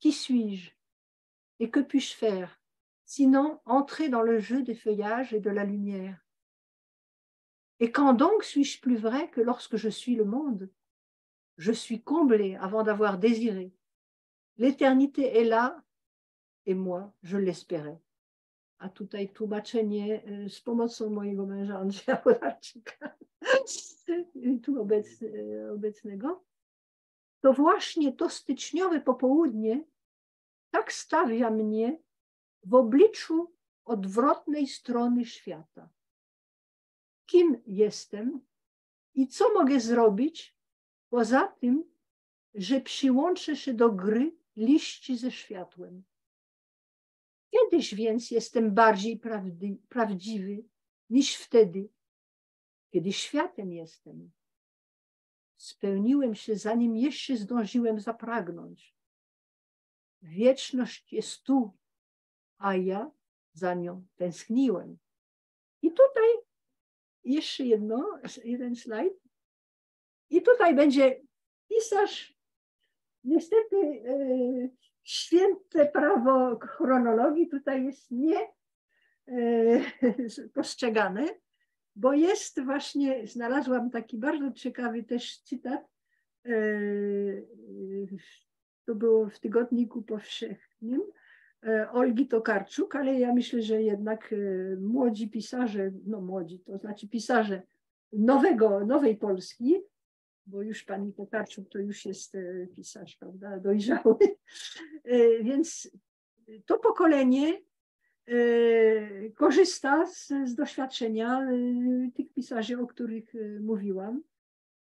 Qui suis-je Et que puis-je faire sinon entrer dans le jeu des feuillages et de la lumière Et quand donc suis-je plus vrai que lorsque je suis le monde? Je suis comblé avant d'avoir désiré. L'éternité est là, et moi, je l'espérais. a tutaj tłumaczenie z pomocą mojego męża Andrzeja Polarczyka, tu obecny, obecnego, to właśnie to styczniowe popołudnie tak stawia mnie w obliczu odwrotnej strony świata. Kim jestem i co mogę zrobić poza tym, że przyłączę się do gry liści ze światłem. Kiedyś więc jestem bardziej prawdy, prawdziwy niż wtedy, kiedy światem jestem. Spełniłem się, zanim jeszcze zdążyłem zapragnąć. Wieczność jest tu, a ja za nią tęskniłem. I tutaj jeszcze jedno, jeden slajd. I tutaj będzie pisarz, niestety e, święte prawo chronologii tutaj jest nie e, postrzegane, bo jest właśnie, znalazłam taki bardzo ciekawy też cytat, e, to było w Tygodniku Powszechnym, e, Olgi Tokarczuk, ale ja myślę, że jednak młodzi pisarze, no młodzi, to znaczy pisarze nowego, nowej Polski, bo już pani Tokarczuk to już jest e, pisarz, prawda, dojrzały. E, więc to pokolenie e, korzysta z, z doświadczenia tych pisarzy, o których mówiłam.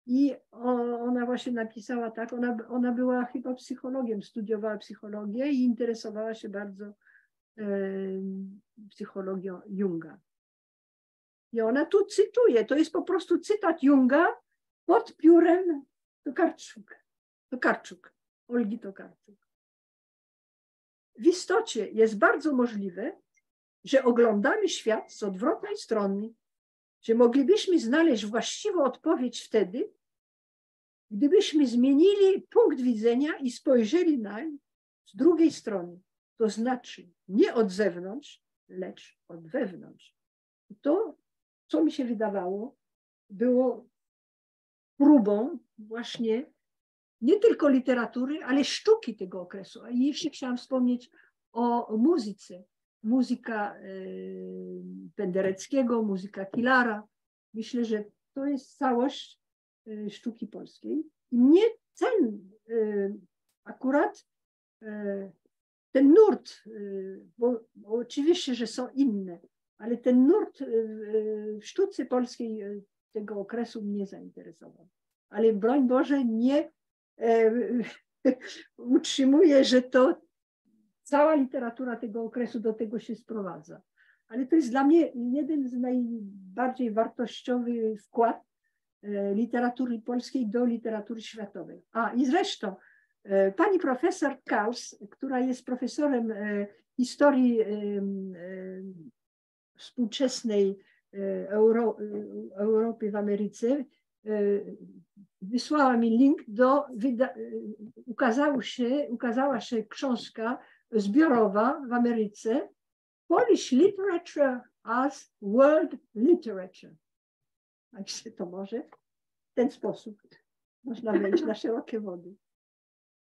I ona właśnie napisała tak, ona, ona była chyba psychologiem, studiowała psychologię i interesowała się bardzo e, psychologią Junga. I ona tu cytuje, to jest po prostu cytat Junga, pod piórem Tokarczuk, Tokarczuk, Olgi Tokarczuk. W istocie jest bardzo możliwe, że oglądamy świat z odwrotnej strony, że moglibyśmy znaleźć właściwą odpowiedź wtedy, gdybyśmy zmienili punkt widzenia i spojrzeli nań z drugiej strony, to znaczy nie od zewnątrz, lecz od wewnątrz. To, co mi się wydawało, było próbą właśnie nie tylko literatury, ale sztuki tego okresu. A jeszcze chciałam wspomnieć o muzyce. Muzyka e, Pendereckiego, muzyka Kilara. Myślę, że to jest całość e, sztuki polskiej. I mnie ten akurat ten nurt, bo, bo oczywiście, że są inne, ale ten nurt w sztuce polskiej tego okresu mnie zainteresował. Ale broń Boże, nie e, utrzymuje, że to cała literatura tego okresu do tego się sprowadza. Ale to jest dla mnie jeden z najbardziej wartościowych wkład e, literatury polskiej do literatury światowej. A i zresztą e, pani profesor Kaus, która jest profesorem e, historii współczesnej Euro, Europy w Ameryce, wysłała mi link do, ukazał się, ukazała się książka zbiorowa w Ameryce Polish Literature as World Literature. Także to może w ten sposób można wejść na szerokie wody.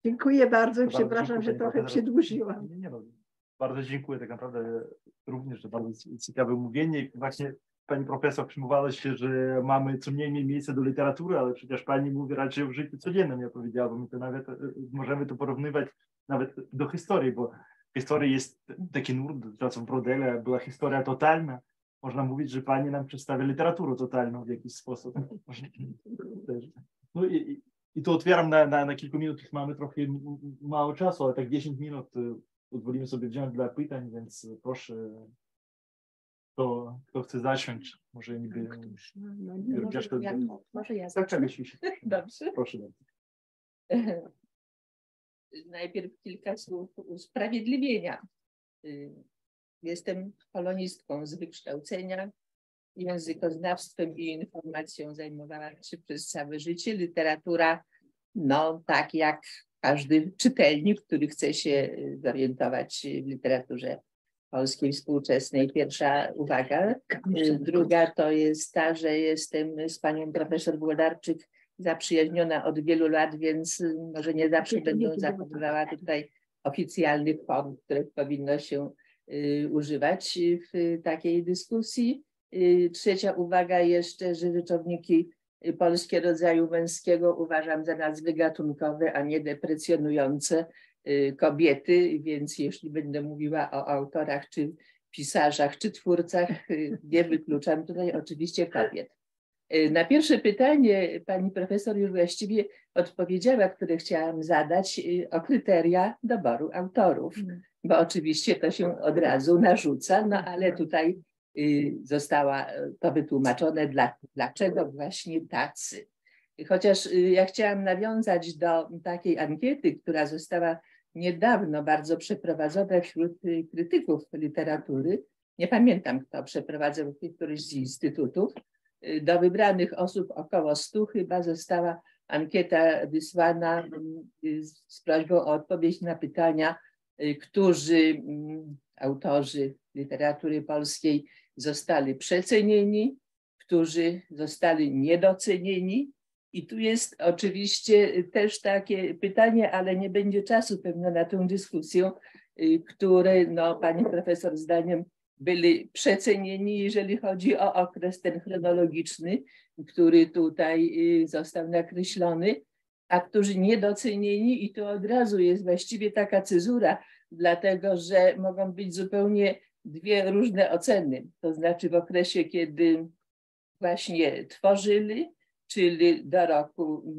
Dziękuję bardzo i przepraszam, że trochę przedłużyłam. Nie, nie, no, bardzo dziękuję tak naprawdę również, że bardzo ciekawe mówienie. Właśnie pani profesor przyjmowała się, że mamy co mniej miejsce do literatury, ale przecież pani mówi raczej o życiu codziennym, ja powiedziałbym, to nawet e, możemy to porównywać nawet do historii, bo historii jest taki nurt, czasem Brodela była historia totalna. Można mówić, że pani nam przedstawia literaturę totalną w jakiś sposób. No i, i tu otwieram na, na, na kilku minut, mamy trochę mało czasu, ale tak 10 minut e, pozwolimy sobie wziąć dla pytań, więc proszę kto, kto chce zacząć? Może niby... No, no, no, może, to... ja, może ja tak, tak, zacznę. Dobrze. Proszę bardzo. Najpierw kilka słów usprawiedliwienia. Y, jestem polonistką z wykształcenia. Językoznawstwem i informacją zajmowałam się przez całe życie. Literatura, no tak jak każdy czytelnik, który chce się zorientować w literaturze polskiej współczesnej. Pierwsza uwaga. Druga to jest ta, że jestem z panią profesor Włodarczyk zaprzyjaźniona od wielu lat, więc może nie zawsze będę zachowywała tutaj oficjalnych form, których powinno się y, używać w takiej dyskusji. Y, trzecia uwaga jeszcze, że rzeczowniki polskie rodzaju męskiego uważam za nazwy gatunkowe, a nie deprecjonujące Y, kobiety, więc jeśli będę mówiła o autorach, czy pisarzach, czy twórcach, y, nie wykluczam tutaj oczywiście kobiet. Y, na pierwsze pytanie pani profesor już właściwie odpowiedziała, które chciałam zadać o kryteria doboru autorów, mm. bo oczywiście to się od razu narzuca, no ale tutaj została to wytłumaczone, dla, dlaczego właśnie tacy. Chociaż ja chciałam nawiązać do takiej ankiety, która została niedawno bardzo przeprowadzone wśród y, krytyków literatury, nie pamiętam kto przeprowadzał któryś z instytutów, y, do wybranych osób około stu chyba została ankieta wysłana y, z prośbą o odpowiedź na pytania, którzy mm, autorzy literatury polskiej zostali przecenieni, którzy zostali niedocenieni. I tu jest oczywiście też takie pytanie, ale nie będzie czasu pewno na tę dyskusję, y, które no, pani profesor zdaniem byli przecenieni, jeżeli chodzi o okres ten chronologiczny, który tutaj y, został nakreślony, a którzy niedocenieni i tu od razu jest właściwie taka cezura, dlatego że mogą być zupełnie dwie różne oceny. To znaczy w okresie, kiedy właśnie tworzyli, czyli do roku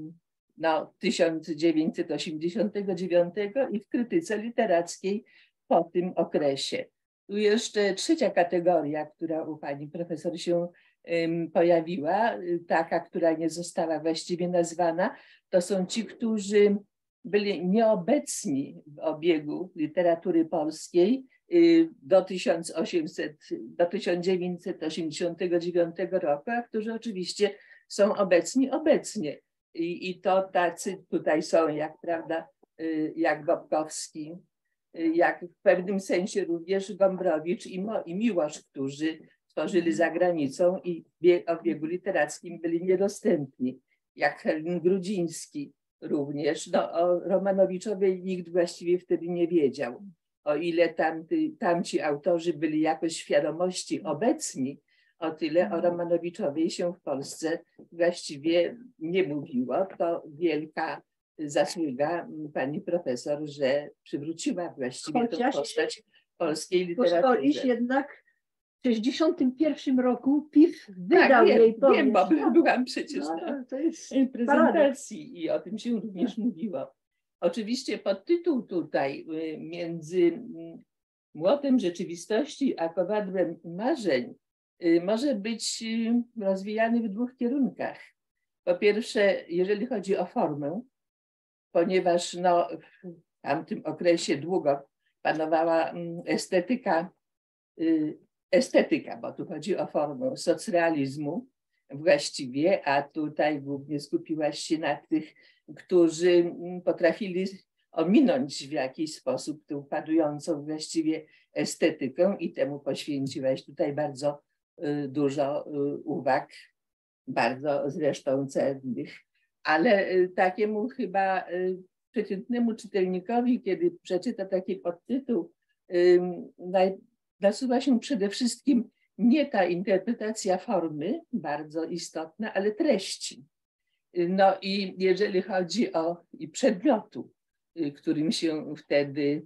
no, 1989 i w krytyce literackiej po tym okresie. Tu jeszcze trzecia kategoria, która u pani profesor się pojawiła, taka, która nie została właściwie nazwana, to są ci, którzy byli nieobecni w obiegu literatury polskiej y, do, 1800, do 1989 roku, a którzy oczywiście są obecni obecnie. I, I to tacy tutaj są, jak prawda, y, jak Bobkowski, y, jak w pewnym sensie również Gombrowicz i, Mo, i Miłosz, którzy tworzyli za granicą i o biegu literackim byli niedostępni, jak Helin Grudziński również. No, o Romanowiczowej nikt właściwie wtedy nie wiedział. O ile tamty, tamci autorzy byli jakoś świadomości obecni, o tyle o Romanowiczowej się w Polsce właściwie nie mówiło. To wielka zasługa pani profesor, że przywróciła właściwie Chociaż tę postać polskiej literatury. Pozwolisz jednak w 1961 roku PIF wydał tak, wiem, jej powieść. Wiem, bo byłam przecież no, na prezentacji i o tym się również mówiło. Oczywiście podtytuł tutaj y, między mm, młotem rzeczywistości a kowadłem marzeń y, może być y, rozwijany w dwóch kierunkach. Po pierwsze, jeżeli chodzi o formę, ponieważ no, w tamtym okresie długo panowała mm, estetyka, estetyka, bo tu chodzi o formę socrealizmu właściwie, a tutaj głównie skupiłaś się na tych którzy mm, potrafili ominąć w jakiś sposób tę padującą właściwie estetykę i temu poświęciłaś tutaj bardzo y, dużo y, uwag, bardzo zresztą cennych. Ale y, takiemu chyba przeciętnemu czytelnikowi, kiedy przeczyta taki podtytuł, nasuwa się przede wszystkim nie ta interpretacja formy, bardzo istotna, ale treści. No i jeżeli chodzi o przedmiotu, y, którym się wtedy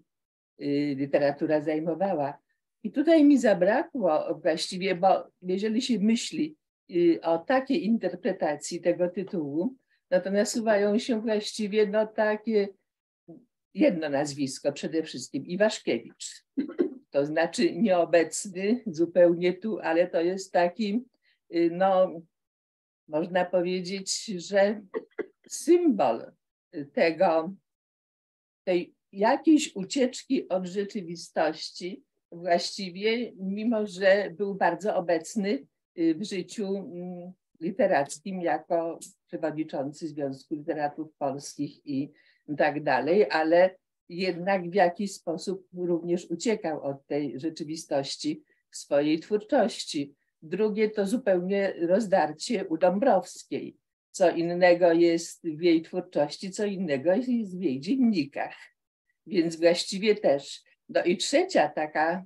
y, literatura zajmowała. I tutaj mi zabrakło właściwie, bo jeżeli się myśli y, o takiej interpretacji tego tytułu, to nasuwają się właściwie no takie jedno nazwisko przede wszystkim, Iwaszkiewicz. To znaczy nieobecny zupełnie tu, ale to jest taki no, można powiedzieć, że symbol tego, tej jakiejś ucieczki od rzeczywistości, właściwie, mimo że był bardzo obecny y, w życiu mm, literackim jako przewodniczący Związku Literatów Polskich i tak dalej, ale jednak w jakiś sposób również uciekał od tej rzeczywistości swojej twórczości. Drugie to zupełnie rozdarcie u Dąbrowskiej. Co innego jest w jej twórczości, co innego jest w jej dziennikach. Więc właściwie też. No i trzecia taka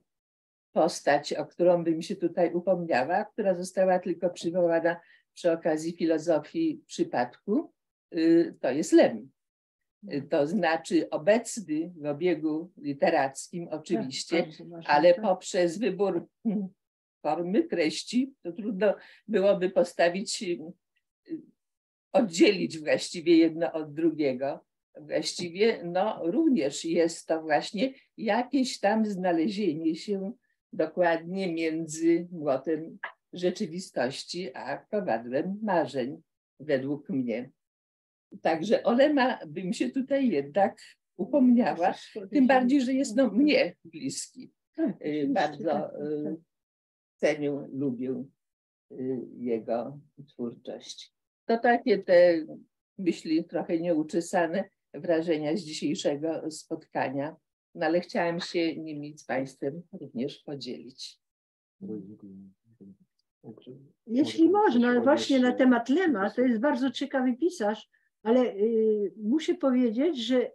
postać, o którą bym się tutaj upomniała, która została tylko przywołana przy okazji filozofii przypadku, y, to jest Lem. To znaczy obecny w obiegu literackim oczywiście, tak, ale poprzez wybór hmm, formy, treści, to trudno byłoby postawić, y, oddzielić właściwie jedno od drugiego. Właściwie no, również jest to właśnie jakieś tam znalezienie się dokładnie między młotem rzeczywistości a kowadłem marzeń, według mnie. Także Olema bym się tutaj jednak upomniała, tym bardziej, że jest no, mnie bliski. Tak, y, bardzo tak, tak, y, cenię, lubię y, jego twórczość. To takie te myśli trochę nieuczesane, wrażenia z dzisiejszego spotkania, no ale chciałam się nimi z Państwem również podzielić. Jeśli można, właśnie na temat Lema, to jest bardzo ciekawy pisarz, ale y, muszę powiedzieć, że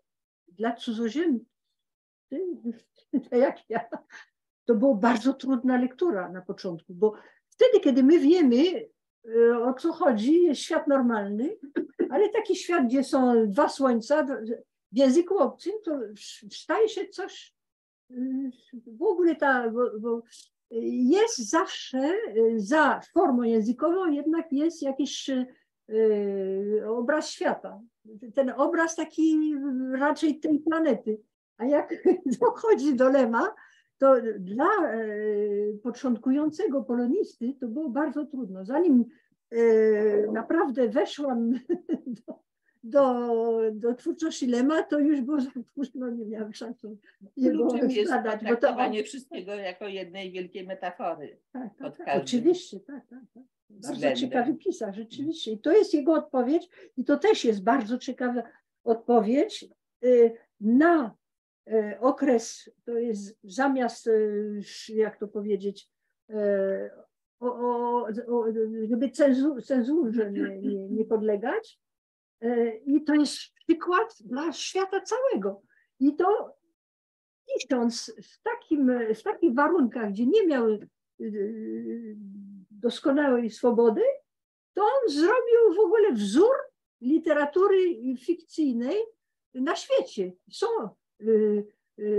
dla cudzoziemców, jak ja, to była bardzo trudna lektura na początku, bo wtedy, kiedy my wiemy, e, o co chodzi, jest świat normalny, ale taki świat, gdzie są dwa słońca w języku obcym, to staje się coś e, w ogóle ta, bo, bo jest zawsze e, za formą językową, jednak jest jakiś obraz świata. Ten obraz taki raczej tej planety. A jak dochodzi do Lema, to dla e, początkującego polonisty to było bardzo trudno. Zanim e, naprawdę weszłam do, do, do twórczości Lema, to już było za późno, nie miałam szansy jego zbadać. Bo to wszystkiego jako jednej wielkiej metafory. Tak, tak, tak oczywiście, tak, tak. tak. Bardzo względem. ciekawy pisarz, rzeczywiście. I to jest jego odpowiedź i to też jest bardzo ciekawa odpowiedź y, na E, okres, to jest zamiast, e, jak to powiedzieć, o, o, o, żeby cenzur, cenzurze nie, nie, nie podlegać. I to jest przykład dla świata całego. I to idąc w, takim, w takich warunkach, gdzie nie miał doskonałej swobody, to on zrobił w ogóle wzór literatury fikcyjnej na świecie. Są y,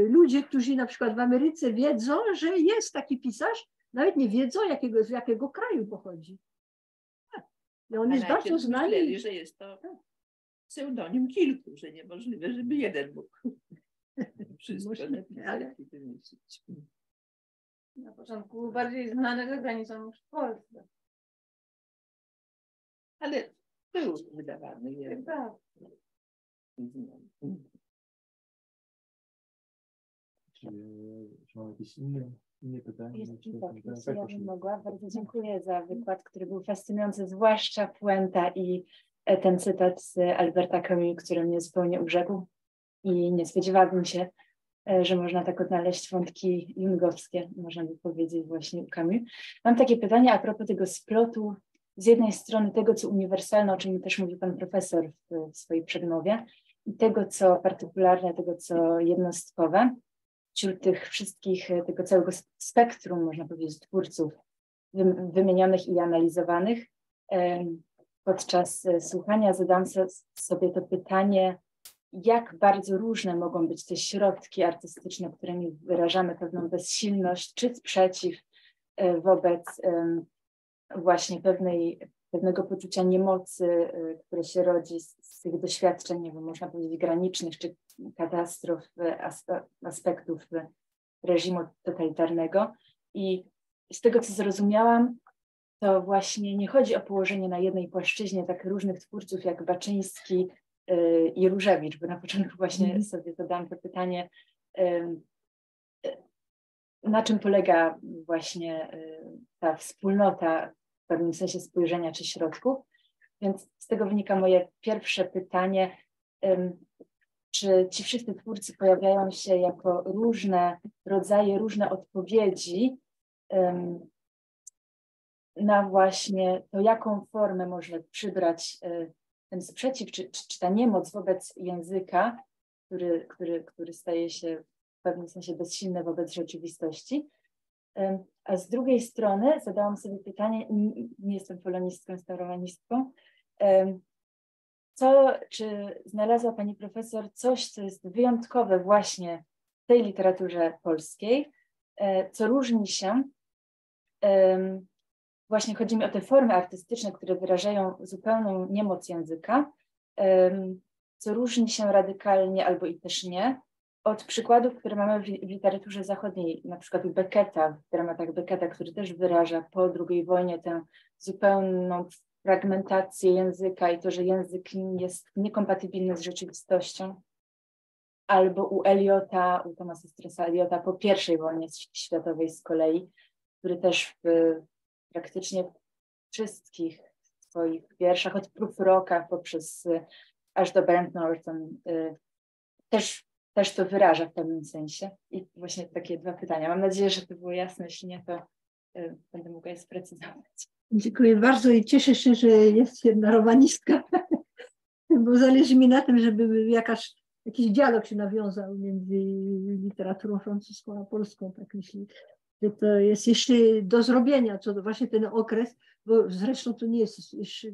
ludzie, którzy na przykład w Ameryce wiedzą, że jest taki pisarz, nawet nie wiedzą, jakiego, z jakiego kraju pochodzi. I on A jest bardzo znany. myśleli, że jest to pseudonim kilku, że niemożliwe, żeby jeden mógł wszystko Możliwe, napisać ale- i wymyślić. Na początku był bardziej znany za granicą niż w Polsce. Ale był wydawany jeden. Tak. Czy, czy mamy jakieś inne, inne pytania? Jest Czy- tak, tak, jeśli ja proszę. bym mogła. Bardzo dziękuję za wykład, który był fascynujący, zwłaszcza puenta i ten cytat z Alberta Camus, który mnie zupełnie urzekł i nie spodziewałabym się, e, że można tak odnaleźć wątki jungowskie, można by powiedzieć właśnie u Camus. Mam takie pytanie a propos tego splotu, z jednej strony tego, co uniwersalne, o czym też mówił pan profesor w, w swojej przedmowie, i tego, co partykularne, tego, co jednostkowe wśród tych wszystkich, e, tego całego spektrum, można powiedzieć, twórców wym- wymienionych i analizowanych. Podczas e, słuchania zadałam so- sobie to pytanie, jak bardzo różne mogą być te środki artystyczne, którymi wyrażamy pewną bezsilność czy sprzeciw e, wobec właśnie pewnej, pewnego poczucia niemocy, e, które się rodzi z, z tych doświadczeń, nie wiem, można powiedzieć, granicznych czy katastrof, aspe- aspektów reżimu totalitarnego. I z tego, co zrozumiałam, to właśnie nie chodzi o położenie na jednej płaszczyźnie tak różnych twórców jak Baczyński y, i Różewicz, bo na początku właśnie Mhm. sobie zadałam to pytanie, na czym polega właśnie y, ta wspólnota w pewnym sensie spojrzenia czy środków. Więc z tego wynika moje pierwsze pytanie, czy ci wszyscy twórcy pojawiają się jako różne rodzaje, różne odpowiedzi na właśnie to, jaką formę może przybrać y, ten sprzeciw, czy, czy, ta niemoc wobec języka, który, który, który staje się w pewnym sensie bezsilny wobec rzeczywistości. Ym, A z drugiej strony zadałam sobie pytanie, nie jestem polonistką, jestem romanistką, ym, co, czy znalazła Pani Profesor coś, co jest wyjątkowe właśnie w tej literaturze polskiej, e, co różni się właśnie chodzi mi o te formy artystyczne, które wyrażają zupełną niemoc języka, co różni się radykalnie albo i też nie od przykładów, które mamy w, li- w literaturze zachodniej, na przykład u Becketa, w dramatach Becketa, który też wyraża po II wojnie tę zupełną fragmentację języka i to, że język jest niekompatybilny z rzeczywistością. Albo u Eliota, u Thomasa Straussa Eliota po I wojnie światowej z kolei, który też w praktycznie wszystkich swoich wierszach, od Prufroka poprzez y, aż do Brent Norton, y, też, też to wyraża w pewnym sensie. I właśnie takie dwa pytania. Mam nadzieję, że to było jasne. Jeśli nie, to y, będę mogła je sprecyzować. Dziękuję bardzo i cieszę się, że jest jedna romanistka, bo zależy mi na tym, żeby jakaś, jakiś dialog się nawiązał między literaturą francuską a polską, tak myślę. To jest jeszcze do zrobienia, co to właśnie ten okres, bo zresztą to nie jest jeszcze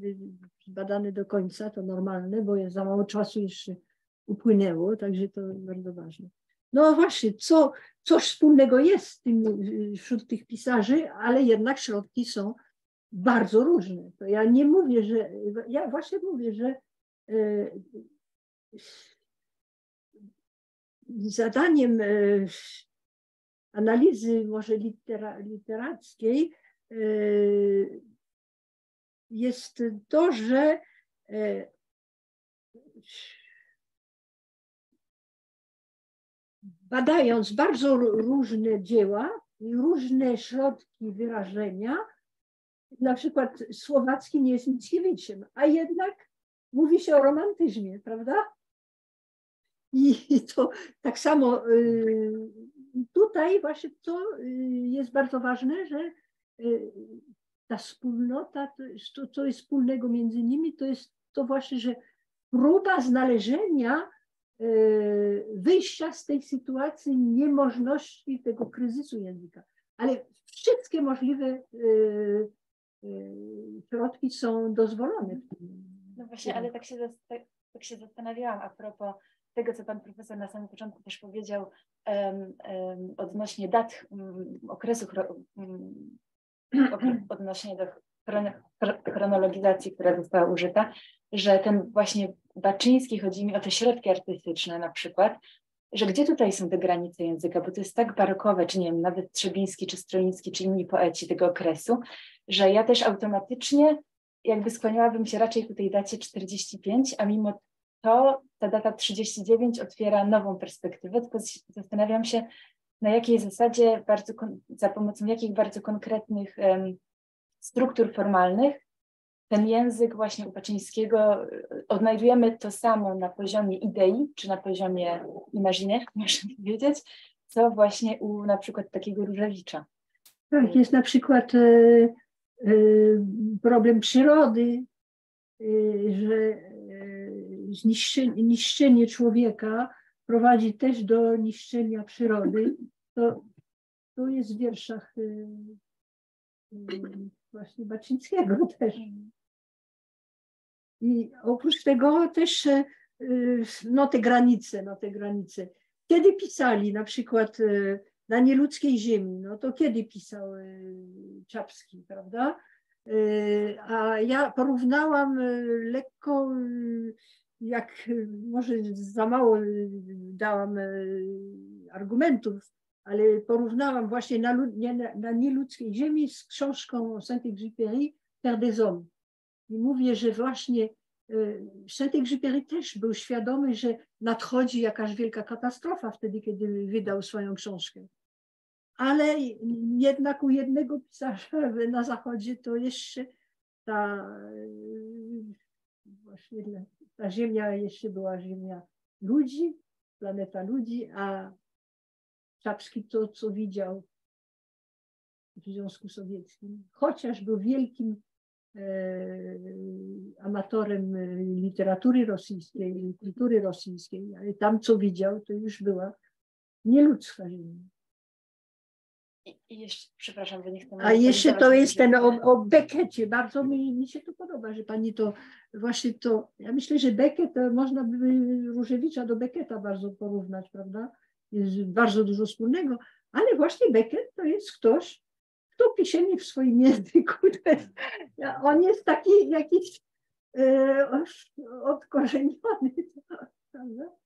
badane do końca, to normalne, bo za mało czasu jeszcze upłynęło, także to bardzo ważne. No właśnie, co, coś wspólnego jest tym, wśród tych pisarzy, ale jednak środki są bardzo różne. To ja nie mówię, że. Ja właśnie mówię, że e, zadaniem e, analizy może litera, literackiej e, jest to, że e, badając bardzo różne dzieła i różne środki wyrażenia, na przykład Słowacki nie jest Mickiewiczem, a jednak mówi się o romantyzmie, prawda? I to tak samo y, tutaj właśnie to y, jest bardzo ważne, że y, ta wspólnota, to, co jest wspólnego między nimi, to jest to właśnie, że próba znalezienia wyjścia z tej sytuacji niemożności tego kryzysu języka. Ale wszystkie możliwe środki są dozwolone. No właśnie, ale tak się, tak, tak się zastanawiałam a propos tego, co pan profesor na samym początku też powiedział um, um, odnośnie dat um, okresu, um, odnośnie do chronologizacji, która została użyta, że ten właśnie Baczyński, chodzi mi o te środki artystyczne na przykład, że gdzie tutaj są te granice języka, bo to jest tak barokowe, czy nie wiem, nawet Trzebiński, czy Stroiński, czy inni poeci tego okresu, że ja też automatycznie jakby skłaniałabym się raczej ku tej dacie 45, a mimo to ta data 39 otwiera nową perspektywę, tylko zastanawiam się, na jakiej zasadzie, bardzo, za pomocą jakich bardzo konkretnych um, struktur formalnych ten język właśnie u Paczyńskiego y, odnajdujemy to samo na poziomie idei, czy na poziomie imaginaire, można powiedzieć, co właśnie u na przykład takiego Różewicza. Tak, jest na przykład y, y, problem przyrody, y, że y, niszczenie, człowieka prowadzi też do niszczenia przyrody. To, to jest w wierszach y, właśnie Baczyńskiego też. I oprócz tego też e, no te granice, no te granice. Kiedy pisali na przykład na nieludzkiej ziemi, no to kiedy pisał Czapski, prawda? A ja porównałam lekko, jak może za mało dałam argumentów, ale porównałam właśnie na, na, na nieludzkiej ziemi z książką Saint-Exupéry, Terre des Hommes. I mówię, że właśnie Saint-Exupéry też był świadomy, że nadchodzi jakaś wielka katastrofa wtedy, kiedy wydał swoją książkę. Ale jednak u jednego pisarza na zachodzie to jeszcze ta e, właśnie ta ziemia jeszcze była ziemia ludzi, planeta ludzi, a Czapski to, co widział w Związku Sowieckim, chociaż był wielkim E, amatorem literatury rosyjskiej, kultury rosyjskiej, ale tam co widział, to już była nieludzka ziemia. I, jeszcze, przepraszam, że nie chcę... A jeszcze to jest ten o, o Beckecie, bardzo mi, mi się to podoba, że pani to właśnie to, ja myślę, że Beckett, można by Różewicza do Becketa bardzo porównać, prawda? Jest bardzo dużo wspólnego, ale właśnie Beckett to jest ktoś, kto pisze mi w swoim języku. Jest, on jest taki jakiś e, odkorzeniony. Prawda?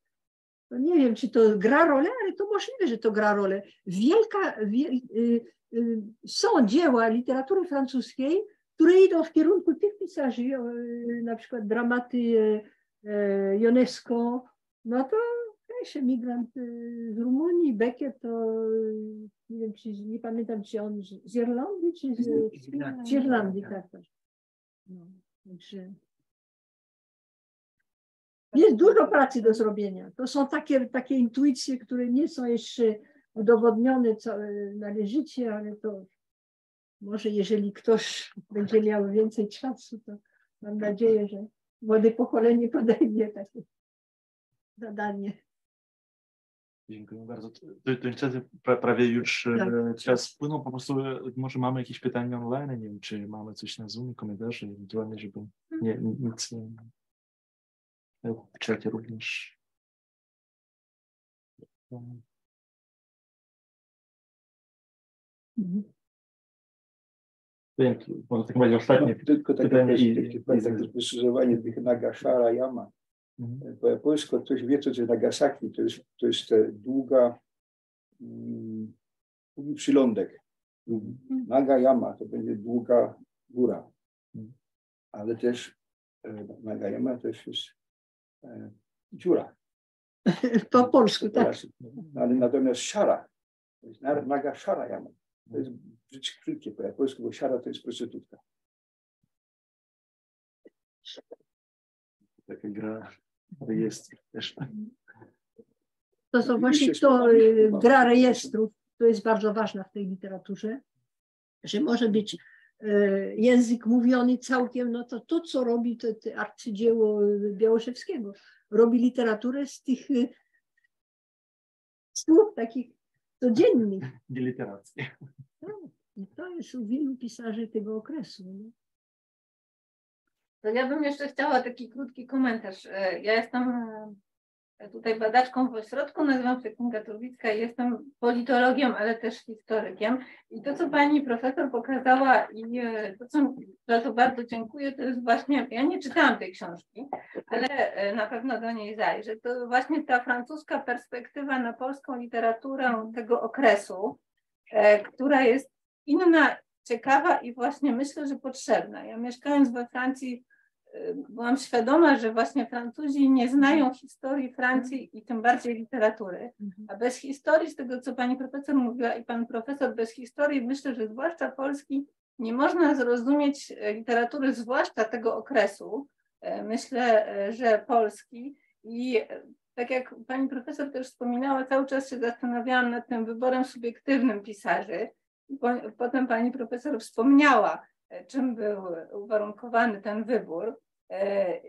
To nie wiem, czy to gra rolę, ale to możliwe, że to gra rolę. Wielka, wiel, y, y, są dzieła literatury francuskiej, które idą w kierunku tych pisarzy, y, na przykład dramaty Ionesco, no to jakiś emigrant z Rumunii, Beckett, to nie wiem, czy, nie pamiętam, czy on z Irlandii, czy z, z Irlandii, tak, tak. No, także jest dużo pracy do zrobienia. To są takie, takie intuicje, które nie są jeszcze udowodnione należycie, ale to może jeżeli ktoś będzie miał więcej czasu, to mam nadzieję, że młode pokolenie podejmie takie zadanie. Dziękuję bardzo. To, niestety prawie już e, tak. czas spłynął. Po prostu e, może mamy jakieś pytania online. Nie wiem, czy mamy coś na Zoom, komentarze, ewentualnie, żeby nie, nic nie. W czacie również. Mhm. Może w takim razie ostatnie no, Tylko takie pytanie i, i, i, tych Nagashara Yama. Mhm. Po japońsku ktoś wie, co to jest Nagasaki, to jest, to jest długa, mm, długi przylądek. Mhm. Nagayama to będzie długa góra. Mhm. Ale też e, Nagayama też jest e, dziura. Po polsku, tak. Ale natomiast szara, to jest naga szara jama. To jest brzydkie po japońsku, bo szara to jest prostytutka. Taka gra jest też. To są właśnie to y, gra rejestrów, to jest bardzo ważna w tej literaturze, że może być język mówiony całkiem, no to to, co robi to, to arcydzieło Białoszewskiego, robi literaturę z tych y, słów takich codziennych. Nie literacji. Tak, I to jest u wielu pisarzy tego okresu. Nie? To ja bym jeszcze chciała taki krótki komentarz. E, ja jestem e, tutaj badaczką w ośrodku, nazywam się Kinga Turbicka i jestem politologiem, ale też historykiem. I to, co pani profesor pokazała i e, to, co, za to bardzo dziękuję, to jest właśnie, ja nie czytałam tej książki, ale na pewno do niej zajrzę. To właśnie ta francuska perspektywa na polską literaturę tego okresu, która jest inna, ciekawa i właśnie myślę, że potrzebna. Ja mieszkając we Francji byłam świadoma, że właśnie Francuzi nie znają historii Francji i tym bardziej literatury. Mhm. A bez historii, z tego co pani profesor mówiła i pan profesor, bez historii myślę, że zwłaszcza Polski nie można zrozumieć e, literatury, zwłaszcza tego okresu. E, myślę, e, że Polski i tak jak pani profesor też wspominała, cały czas się zastanawiałam nad tym wyborem subiektywnym pisarzy. Potem pani profesor wspomniała, czym był uwarunkowany ten wybór. E,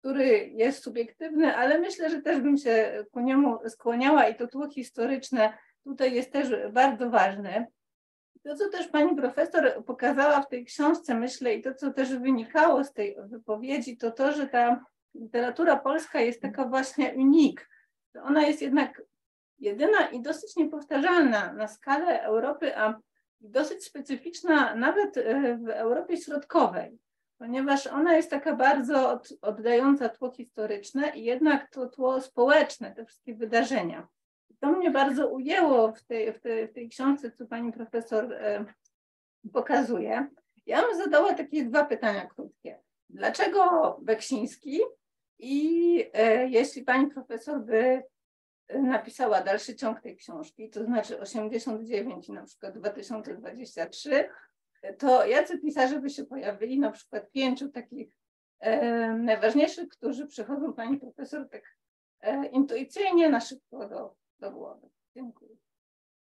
który jest subiektywny, ale myślę, że też bym się ku niemu skłaniała i to tło historyczne tutaj jest też bardzo ważne. To, co też pani profesor pokazała w tej książce, myślę, i to, co też wynikało z tej wypowiedzi, to to, że ta literatura polska jest taka właśnie unik. Ona jest jednak jedyna i dosyć niepowtarzalna na skalę Europy, a dosyć specyficzna nawet w Europie Środkowej ponieważ ona jest taka bardzo od, oddająca tło historyczne i jednak to tło społeczne, te wszystkie wydarzenia. To mnie bardzo ujęło w tej, w tej, w tej książce, co pani profesor e, pokazuje. Ja bym zadała takie dwa pytania krótkie. Dlaczego Beksiński? I e, jeśli pani profesor by napisała dalszy ciąg tej książki, to znaczy 89 na przykład 2023, to jacy pisarze by się pojawili, na przykład pięciu takich e, najważniejszych, którzy przychodzą pani profesor tak e, intuicyjnie na szybko do, do głowy. Dziękuję.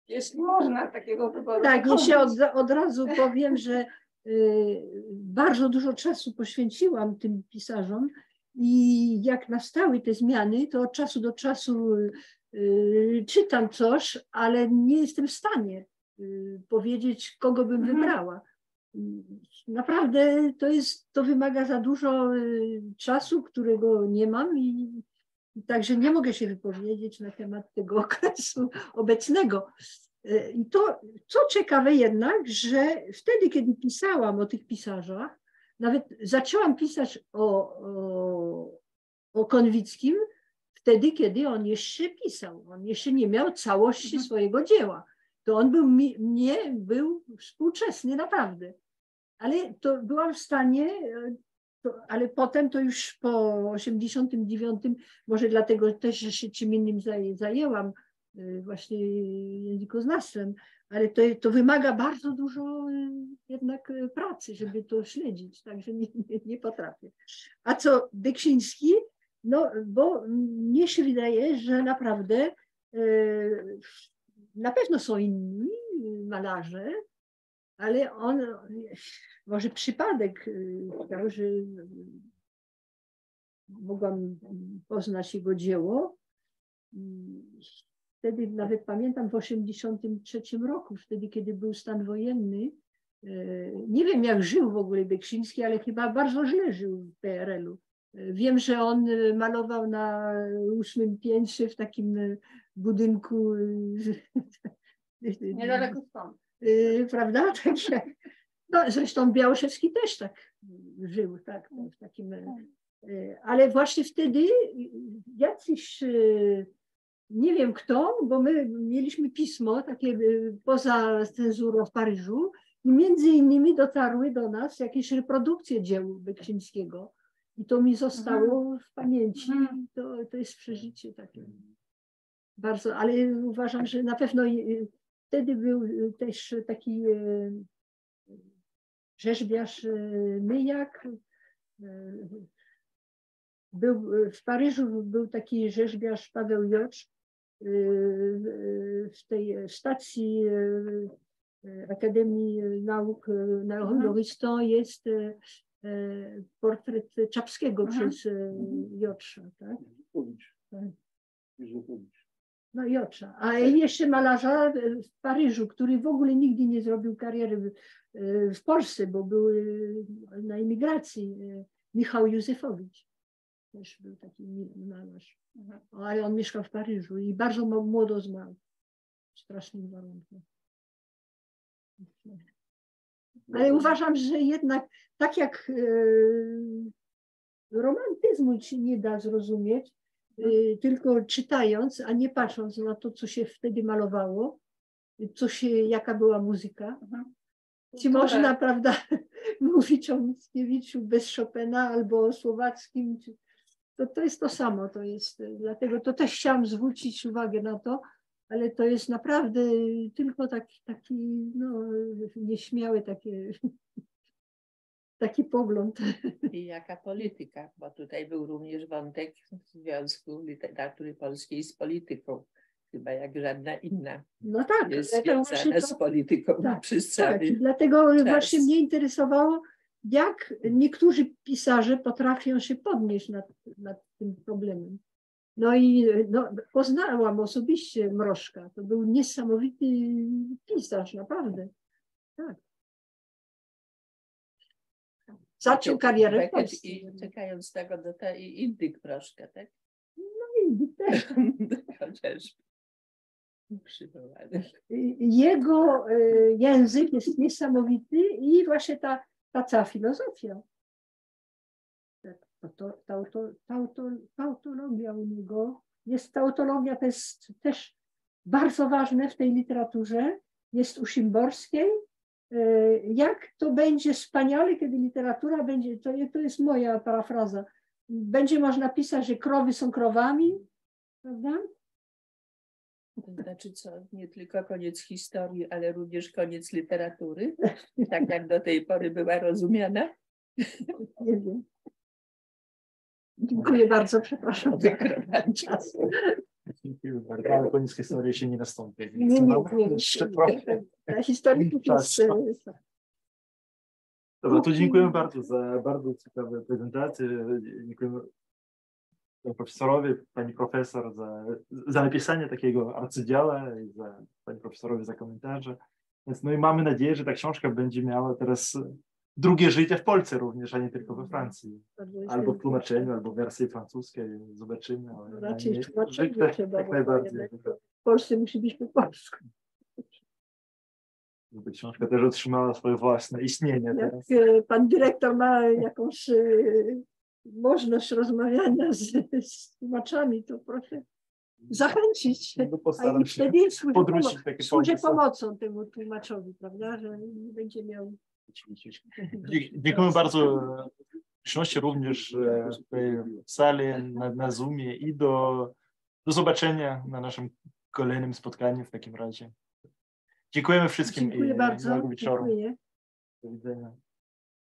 Jeśli można takiego wyboru. Tak, jeśli od, od razu powiem, że y, bardzo dużo czasu poświęciłam tym pisarzom i jak nastały te zmiany, to od czasu do czasu y, czytam coś, ale nie jestem w stanie powiedzieć, kogo bym mhm. wybrała. Naprawdę to jest, to wymaga za dużo y, czasu, którego nie mam i także nie mogę się wypowiedzieć na temat tego okresu obecnego. Y, I to, co ciekawe jednak, że wtedy, kiedy pisałam o tych pisarzach, nawet zaczęłam pisać o, o, o Konwickim wtedy, kiedy on jeszcze pisał. On jeszcze nie miał całości mhm. swojego dzieła to on był mi, mnie był współczesny naprawdę. Ale to byłam w stanie, to, ale potem to już po 89, może dlatego też, że się czym innym zajęłam, y, właśnie językoznawstwem, ale to, to wymaga bardzo dużo y, jednak pracy, żeby to śledzić, także nie, nie, nie potrafię. A co Beksiński, no bo mnie się wydaje, że naprawdę na pewno są inni malarze, ale on, może przypadek sprawił, że mogłam poznać jego dzieło. Wtedy nawet pamiętam w 1983 roku, wtedy kiedy był stan wojenny, nie wiem jak żył w ogóle Beksiński, ale chyba bardzo źle żył w PRL-u. Wiem, że on malował na ósmym piętrze w takim budynku. Niedaleko stąd. Y, prawda? Także, no, zresztą Białoszewski też tak żył, tak, w takim. Y, ale właśnie wtedy jacyś, y, nie wiem kto, bo my mieliśmy pismo takie poza cenzurą w Paryżu i między innymi dotarły do nas jakieś reprodukcje dzieł Beksińskiego. I to mi zostało mhm. w pamięci. Mhm. To, to jest przeżycie takie bardzo, ale uważam, że na pewno wtedy był też taki e, rzeźbiarz Myjak. Był, w Paryżu był taki rzeźbiarz Paweł Jocz w tej stacji Akademii Nauk na Honoristan mhm. jest portret Czapskiego mhm. przez Jotrza. Tak? tak. No Jocza. A jeszcze malarza w Paryżu, który w ogóle nigdy nie zrobił kariery w, w Polsce, bo był na imigracji. Michał Józefowicz. Też był taki malarz. Mhm. Ale on mieszkał w Paryżu i bardzo młodo zmarł. W strasznych warunkach. Ale uważam, że jednak tak jak e, romantyzmu się nie da zrozumieć, e, tylko czytając, a nie patrząc na to, co się wtedy malowało, co się, jaka była muzyka. Mhm. Czy można, prawda, mówić o Mickiewiczu bez Chopina albo o Słowackim, to, to jest to samo, to jest, dlatego to też chciałam zwrócić uwagę na to, ale to jest naprawdę tylko taki, taki no, nieśmiały takie, taki pogląd. I jaka polityka, bo tutaj był również wątek Związku Literatury Polskiej z polityką, chyba jak żadna inna. No tak, jest związana właśnie z to- polityką tak, przez tak, cały i dlatego czas. właśnie mnie interesowało, jak niektórzy pisarze potrafią się podnieść nad, nad tym problemem. No i no, poznałam osobiście Mrożka. To był niesamowity pisarz, naprawdę. Tak. Zaczął karierę w Polsce. I czekając tego do tej i indyk troszkę, tak? I też. Chociażby. Przywołany. Jego e, język jest niesamowity i właśnie ta, ta cała filozofia. To, to, tauto, tauto, tautologia u niego jest, tautologia to jest też bardzo ważne w tej literaturze, jest u Szymborskiej. E, Jak to będzie wspaniale, kiedy literatura będzie, to, to jest moja parafraza, będzie można pisać, że krowy są krowami, prawda? To znaczy co, nie tylko koniec historii, ale również koniec literatury, tak jak do tej pory była rozumiana. Nie wiem. Dziękuję bardzo, przepraszam. za czas. Dziękuję bardzo, ale koniec historii się nie nastąpi. Nie, nie, nie. Jeszcze trochę. Jest... e, Dobra, to dziękujemy bardzo za bardzo ciekawe prezentacje. Dziękujemy profesorowi, pani profesor za, za napisanie takiego arcydzieła i za pani profesorowi za komentarze. Więc no i mamy nadzieję, że ta książka będzie miała teraz drugie życie w Polsce również, a nie tylko we Francji. jest- Albo w tłumaczeniu, albo w wersji francuskiej. Zobaczymy. Ale Raczej nie- tłumaczenie tak, trzeba, tak najbardziej. W Polsce musi być po polsku. Żeby książka też otrzymała swoje własne istnienie Jak teraz. e, pan dyrektor ma jakąś e, możliwość rozmawiania z, z tłumaczami, to proszę zachęcić. No, A postaram i się wtedy podrzucić pomo- pomysły. pomocą temu tłumaczowi, prawda, że nie będzie miał... Dziękuję bardzo publiczności również w tej sali na, na Zoomie i do, do zobaczenia na naszym kolejnym spotkaniu w takim razie. Dziękujemy wszystkim Dziękuję i bardzo. miłego wieczoru. Dziękuję. Do widzenia.